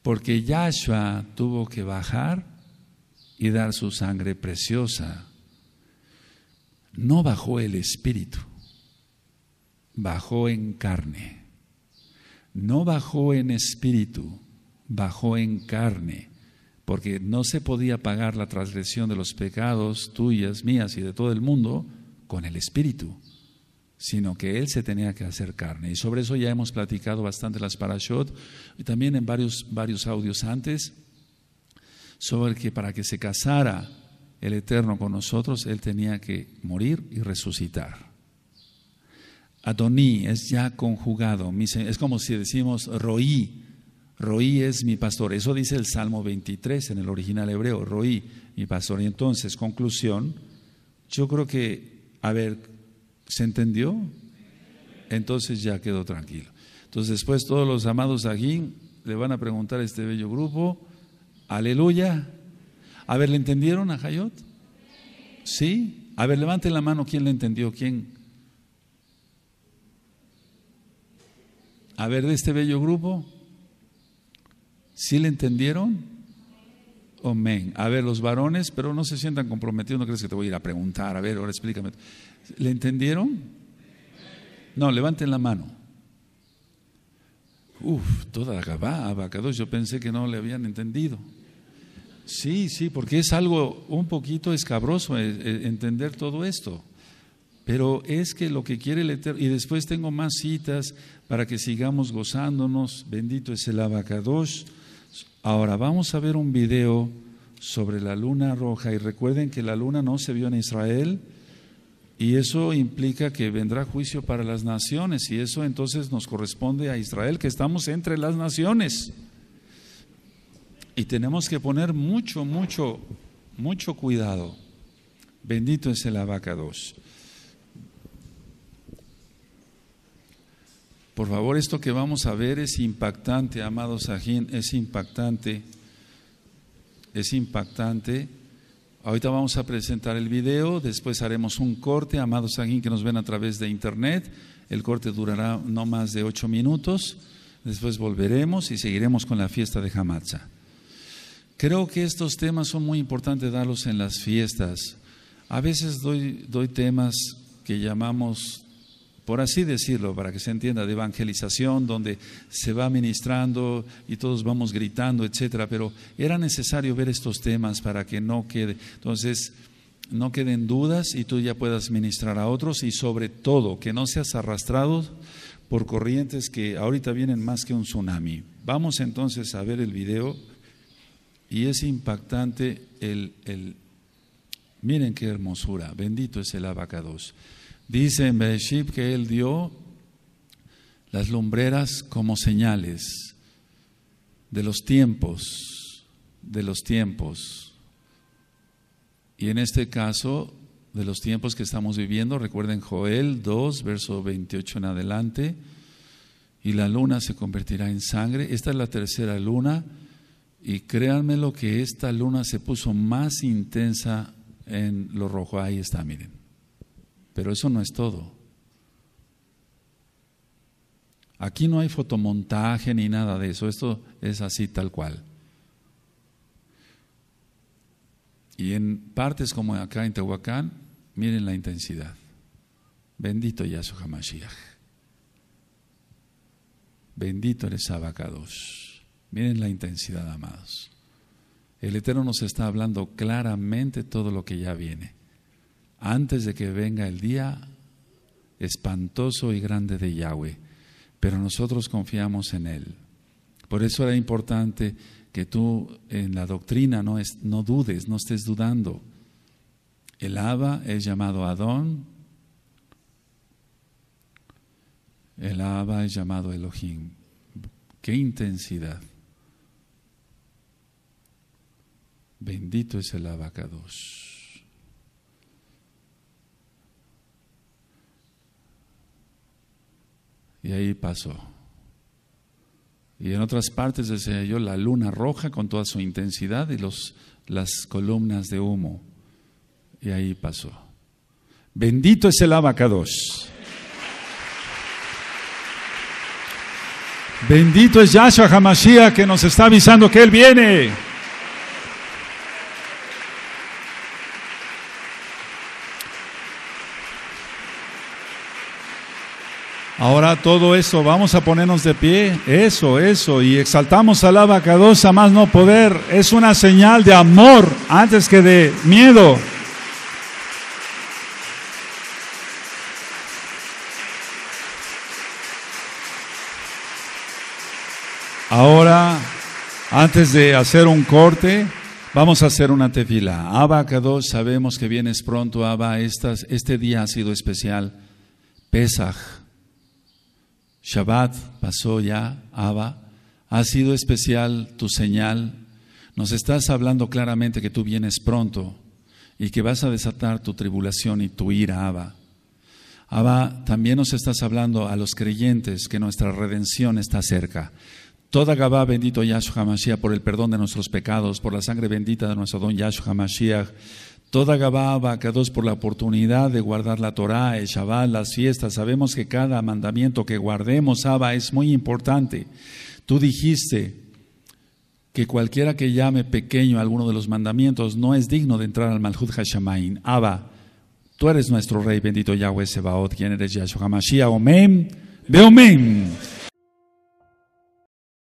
porque Yahshua tuvo que bajar y dar su sangre preciosa. No bajó el espíritu, bajó en carne. No bajó en espíritu, bajó en carne, porque no se podía pagar la transgresión de los pecados tuyas, mías y de todo el mundo con el espíritu sino que Él se tenía que hacer carne. Y sobre eso ya hemos platicado bastante las parashot y también en varios, varios audios antes, sobre que para que se casara el Eterno con nosotros, Él tenía que morir y resucitar. Adoní es ya conjugado, es como si decimos Roí, Roí es mi pastor, eso dice el Salmo 23 en el original hebreo, Roí, mi pastor. Y entonces, conclusión, yo creo que, a ver, ¿Se entendió? Entonces ya quedó tranquilo. Entonces después todos los amados aquí le van a preguntar a este bello grupo, aleluya. A ver, ¿le entendieron a Hayot? ¿Sí? A ver, levanten la mano, ¿quién le entendió? ¿Quién? A ver, de este bello grupo, ¿sí le entendieron? Amén. A ver, los varones, pero no se sientan comprometidos, no crees que te voy a ir a preguntar. A ver, ahora explícame. ¿Le entendieron? No, levanten la mano. Uf, toda gabá, abacados, yo pensé que no le habían entendido. Sí, sí, porque es algo un poquito escabroso eh, eh, entender todo esto. Pero es que lo que quiere el Eterno, y después tengo más citas para que sigamos gozándonos, bendito es el abacados. Ahora vamos a ver un video sobre la luna roja y recuerden que la luna no se vio en Israel, y eso implica que vendrá juicio para las naciones y eso entonces nos corresponde a Israel, que estamos entre las naciones. Y tenemos que poner mucho, mucho, mucho cuidado. Bendito es el abacados. Por favor, esto que vamos a ver es impactante, amados Sajín, es impactante, es impactante Ahorita vamos a presentar el video, después haremos un corte, amados aquí que nos ven a través de internet. El corte durará no más de ocho minutos. Después volveremos y seguiremos con la fiesta de Hamatza. Creo que estos temas son muy importantes darlos en las fiestas. A veces doy, doy temas que llamamos por así decirlo, para que se entienda, de evangelización, donde se va ministrando y todos vamos gritando, etcétera, pero era necesario ver estos temas para que no quede. Entonces, no queden dudas y tú ya puedas ministrar a otros y sobre todo que no seas arrastrado por corrientes que ahorita vienen más que un tsunami. Vamos entonces a ver el video y es impactante el, el miren qué hermosura, bendito es el abacados. Dice en Bereshit que él dio las lumbreras como señales de los tiempos, de los tiempos. Y en este caso, de los tiempos que estamos viviendo, recuerden Joel 2, verso 28 en adelante, y la luna se convertirá en sangre. Esta es la tercera luna, y créanme lo que esta luna se puso más intensa en lo rojo. Ahí está, miren. Pero eso no es todo. Aquí no hay fotomontaje ni nada de eso, esto es así tal cual. Y en partes como acá en Tehuacán, miren la intensidad. Bendito Yahshua HaMashiach. Bendito eres Abacados. Miren la intensidad, amados. El Eterno nos está hablando claramente todo lo que ya viene antes de que venga el día espantoso y grande de Yahweh, pero nosotros confiamos en Él. Por eso era importante que tú en la doctrina no, no dudes, no estés dudando. El Abba es llamado Adón. El Abba es llamado Elohim. ¡Qué intensidad! Bendito es el abacados. Y ahí pasó. Y en otras partes yo la luna roja con toda su intensidad y los, las columnas de humo. Y ahí pasó. Bendito es el abacados. Bendito es Yahshua Hamashiach que nos está avisando que Él viene. Ahora todo eso, vamos a ponernos de pie, eso, eso, y exaltamos al abacados a más no poder. Es una señal de amor antes que de miedo. Ahora, antes de hacer un corte, vamos a hacer una tefila. Abacados, sabemos que vienes pronto, Abba. este día ha sido especial. Pesaj Shabbat pasó ya, Abba, ha sido especial tu señal. Nos estás hablando claramente que tú vienes pronto y que vas a desatar tu tribulación y tu ira, Abba. Abba, también nos estás hablando a los creyentes que nuestra redención está cerca. Toda Gabá, bendito Yahshua HaMashiach, por el perdón de nuestros pecados, por la sangre bendita de nuestro don Yahshua HaMashiach, Toda Gabá, Abacados, por la oportunidad de guardar la Torah, el Shabbat, las fiestas. Sabemos que cada mandamiento que guardemos, Abba, es muy importante. Tú dijiste que cualquiera que llame pequeño alguno de los mandamientos no es digno de entrar al Malhut Hashamain. Abba, tú eres nuestro Rey, bendito Yahweh Sebaot, quien eres Yahshua HaMashiach. Omen, ve.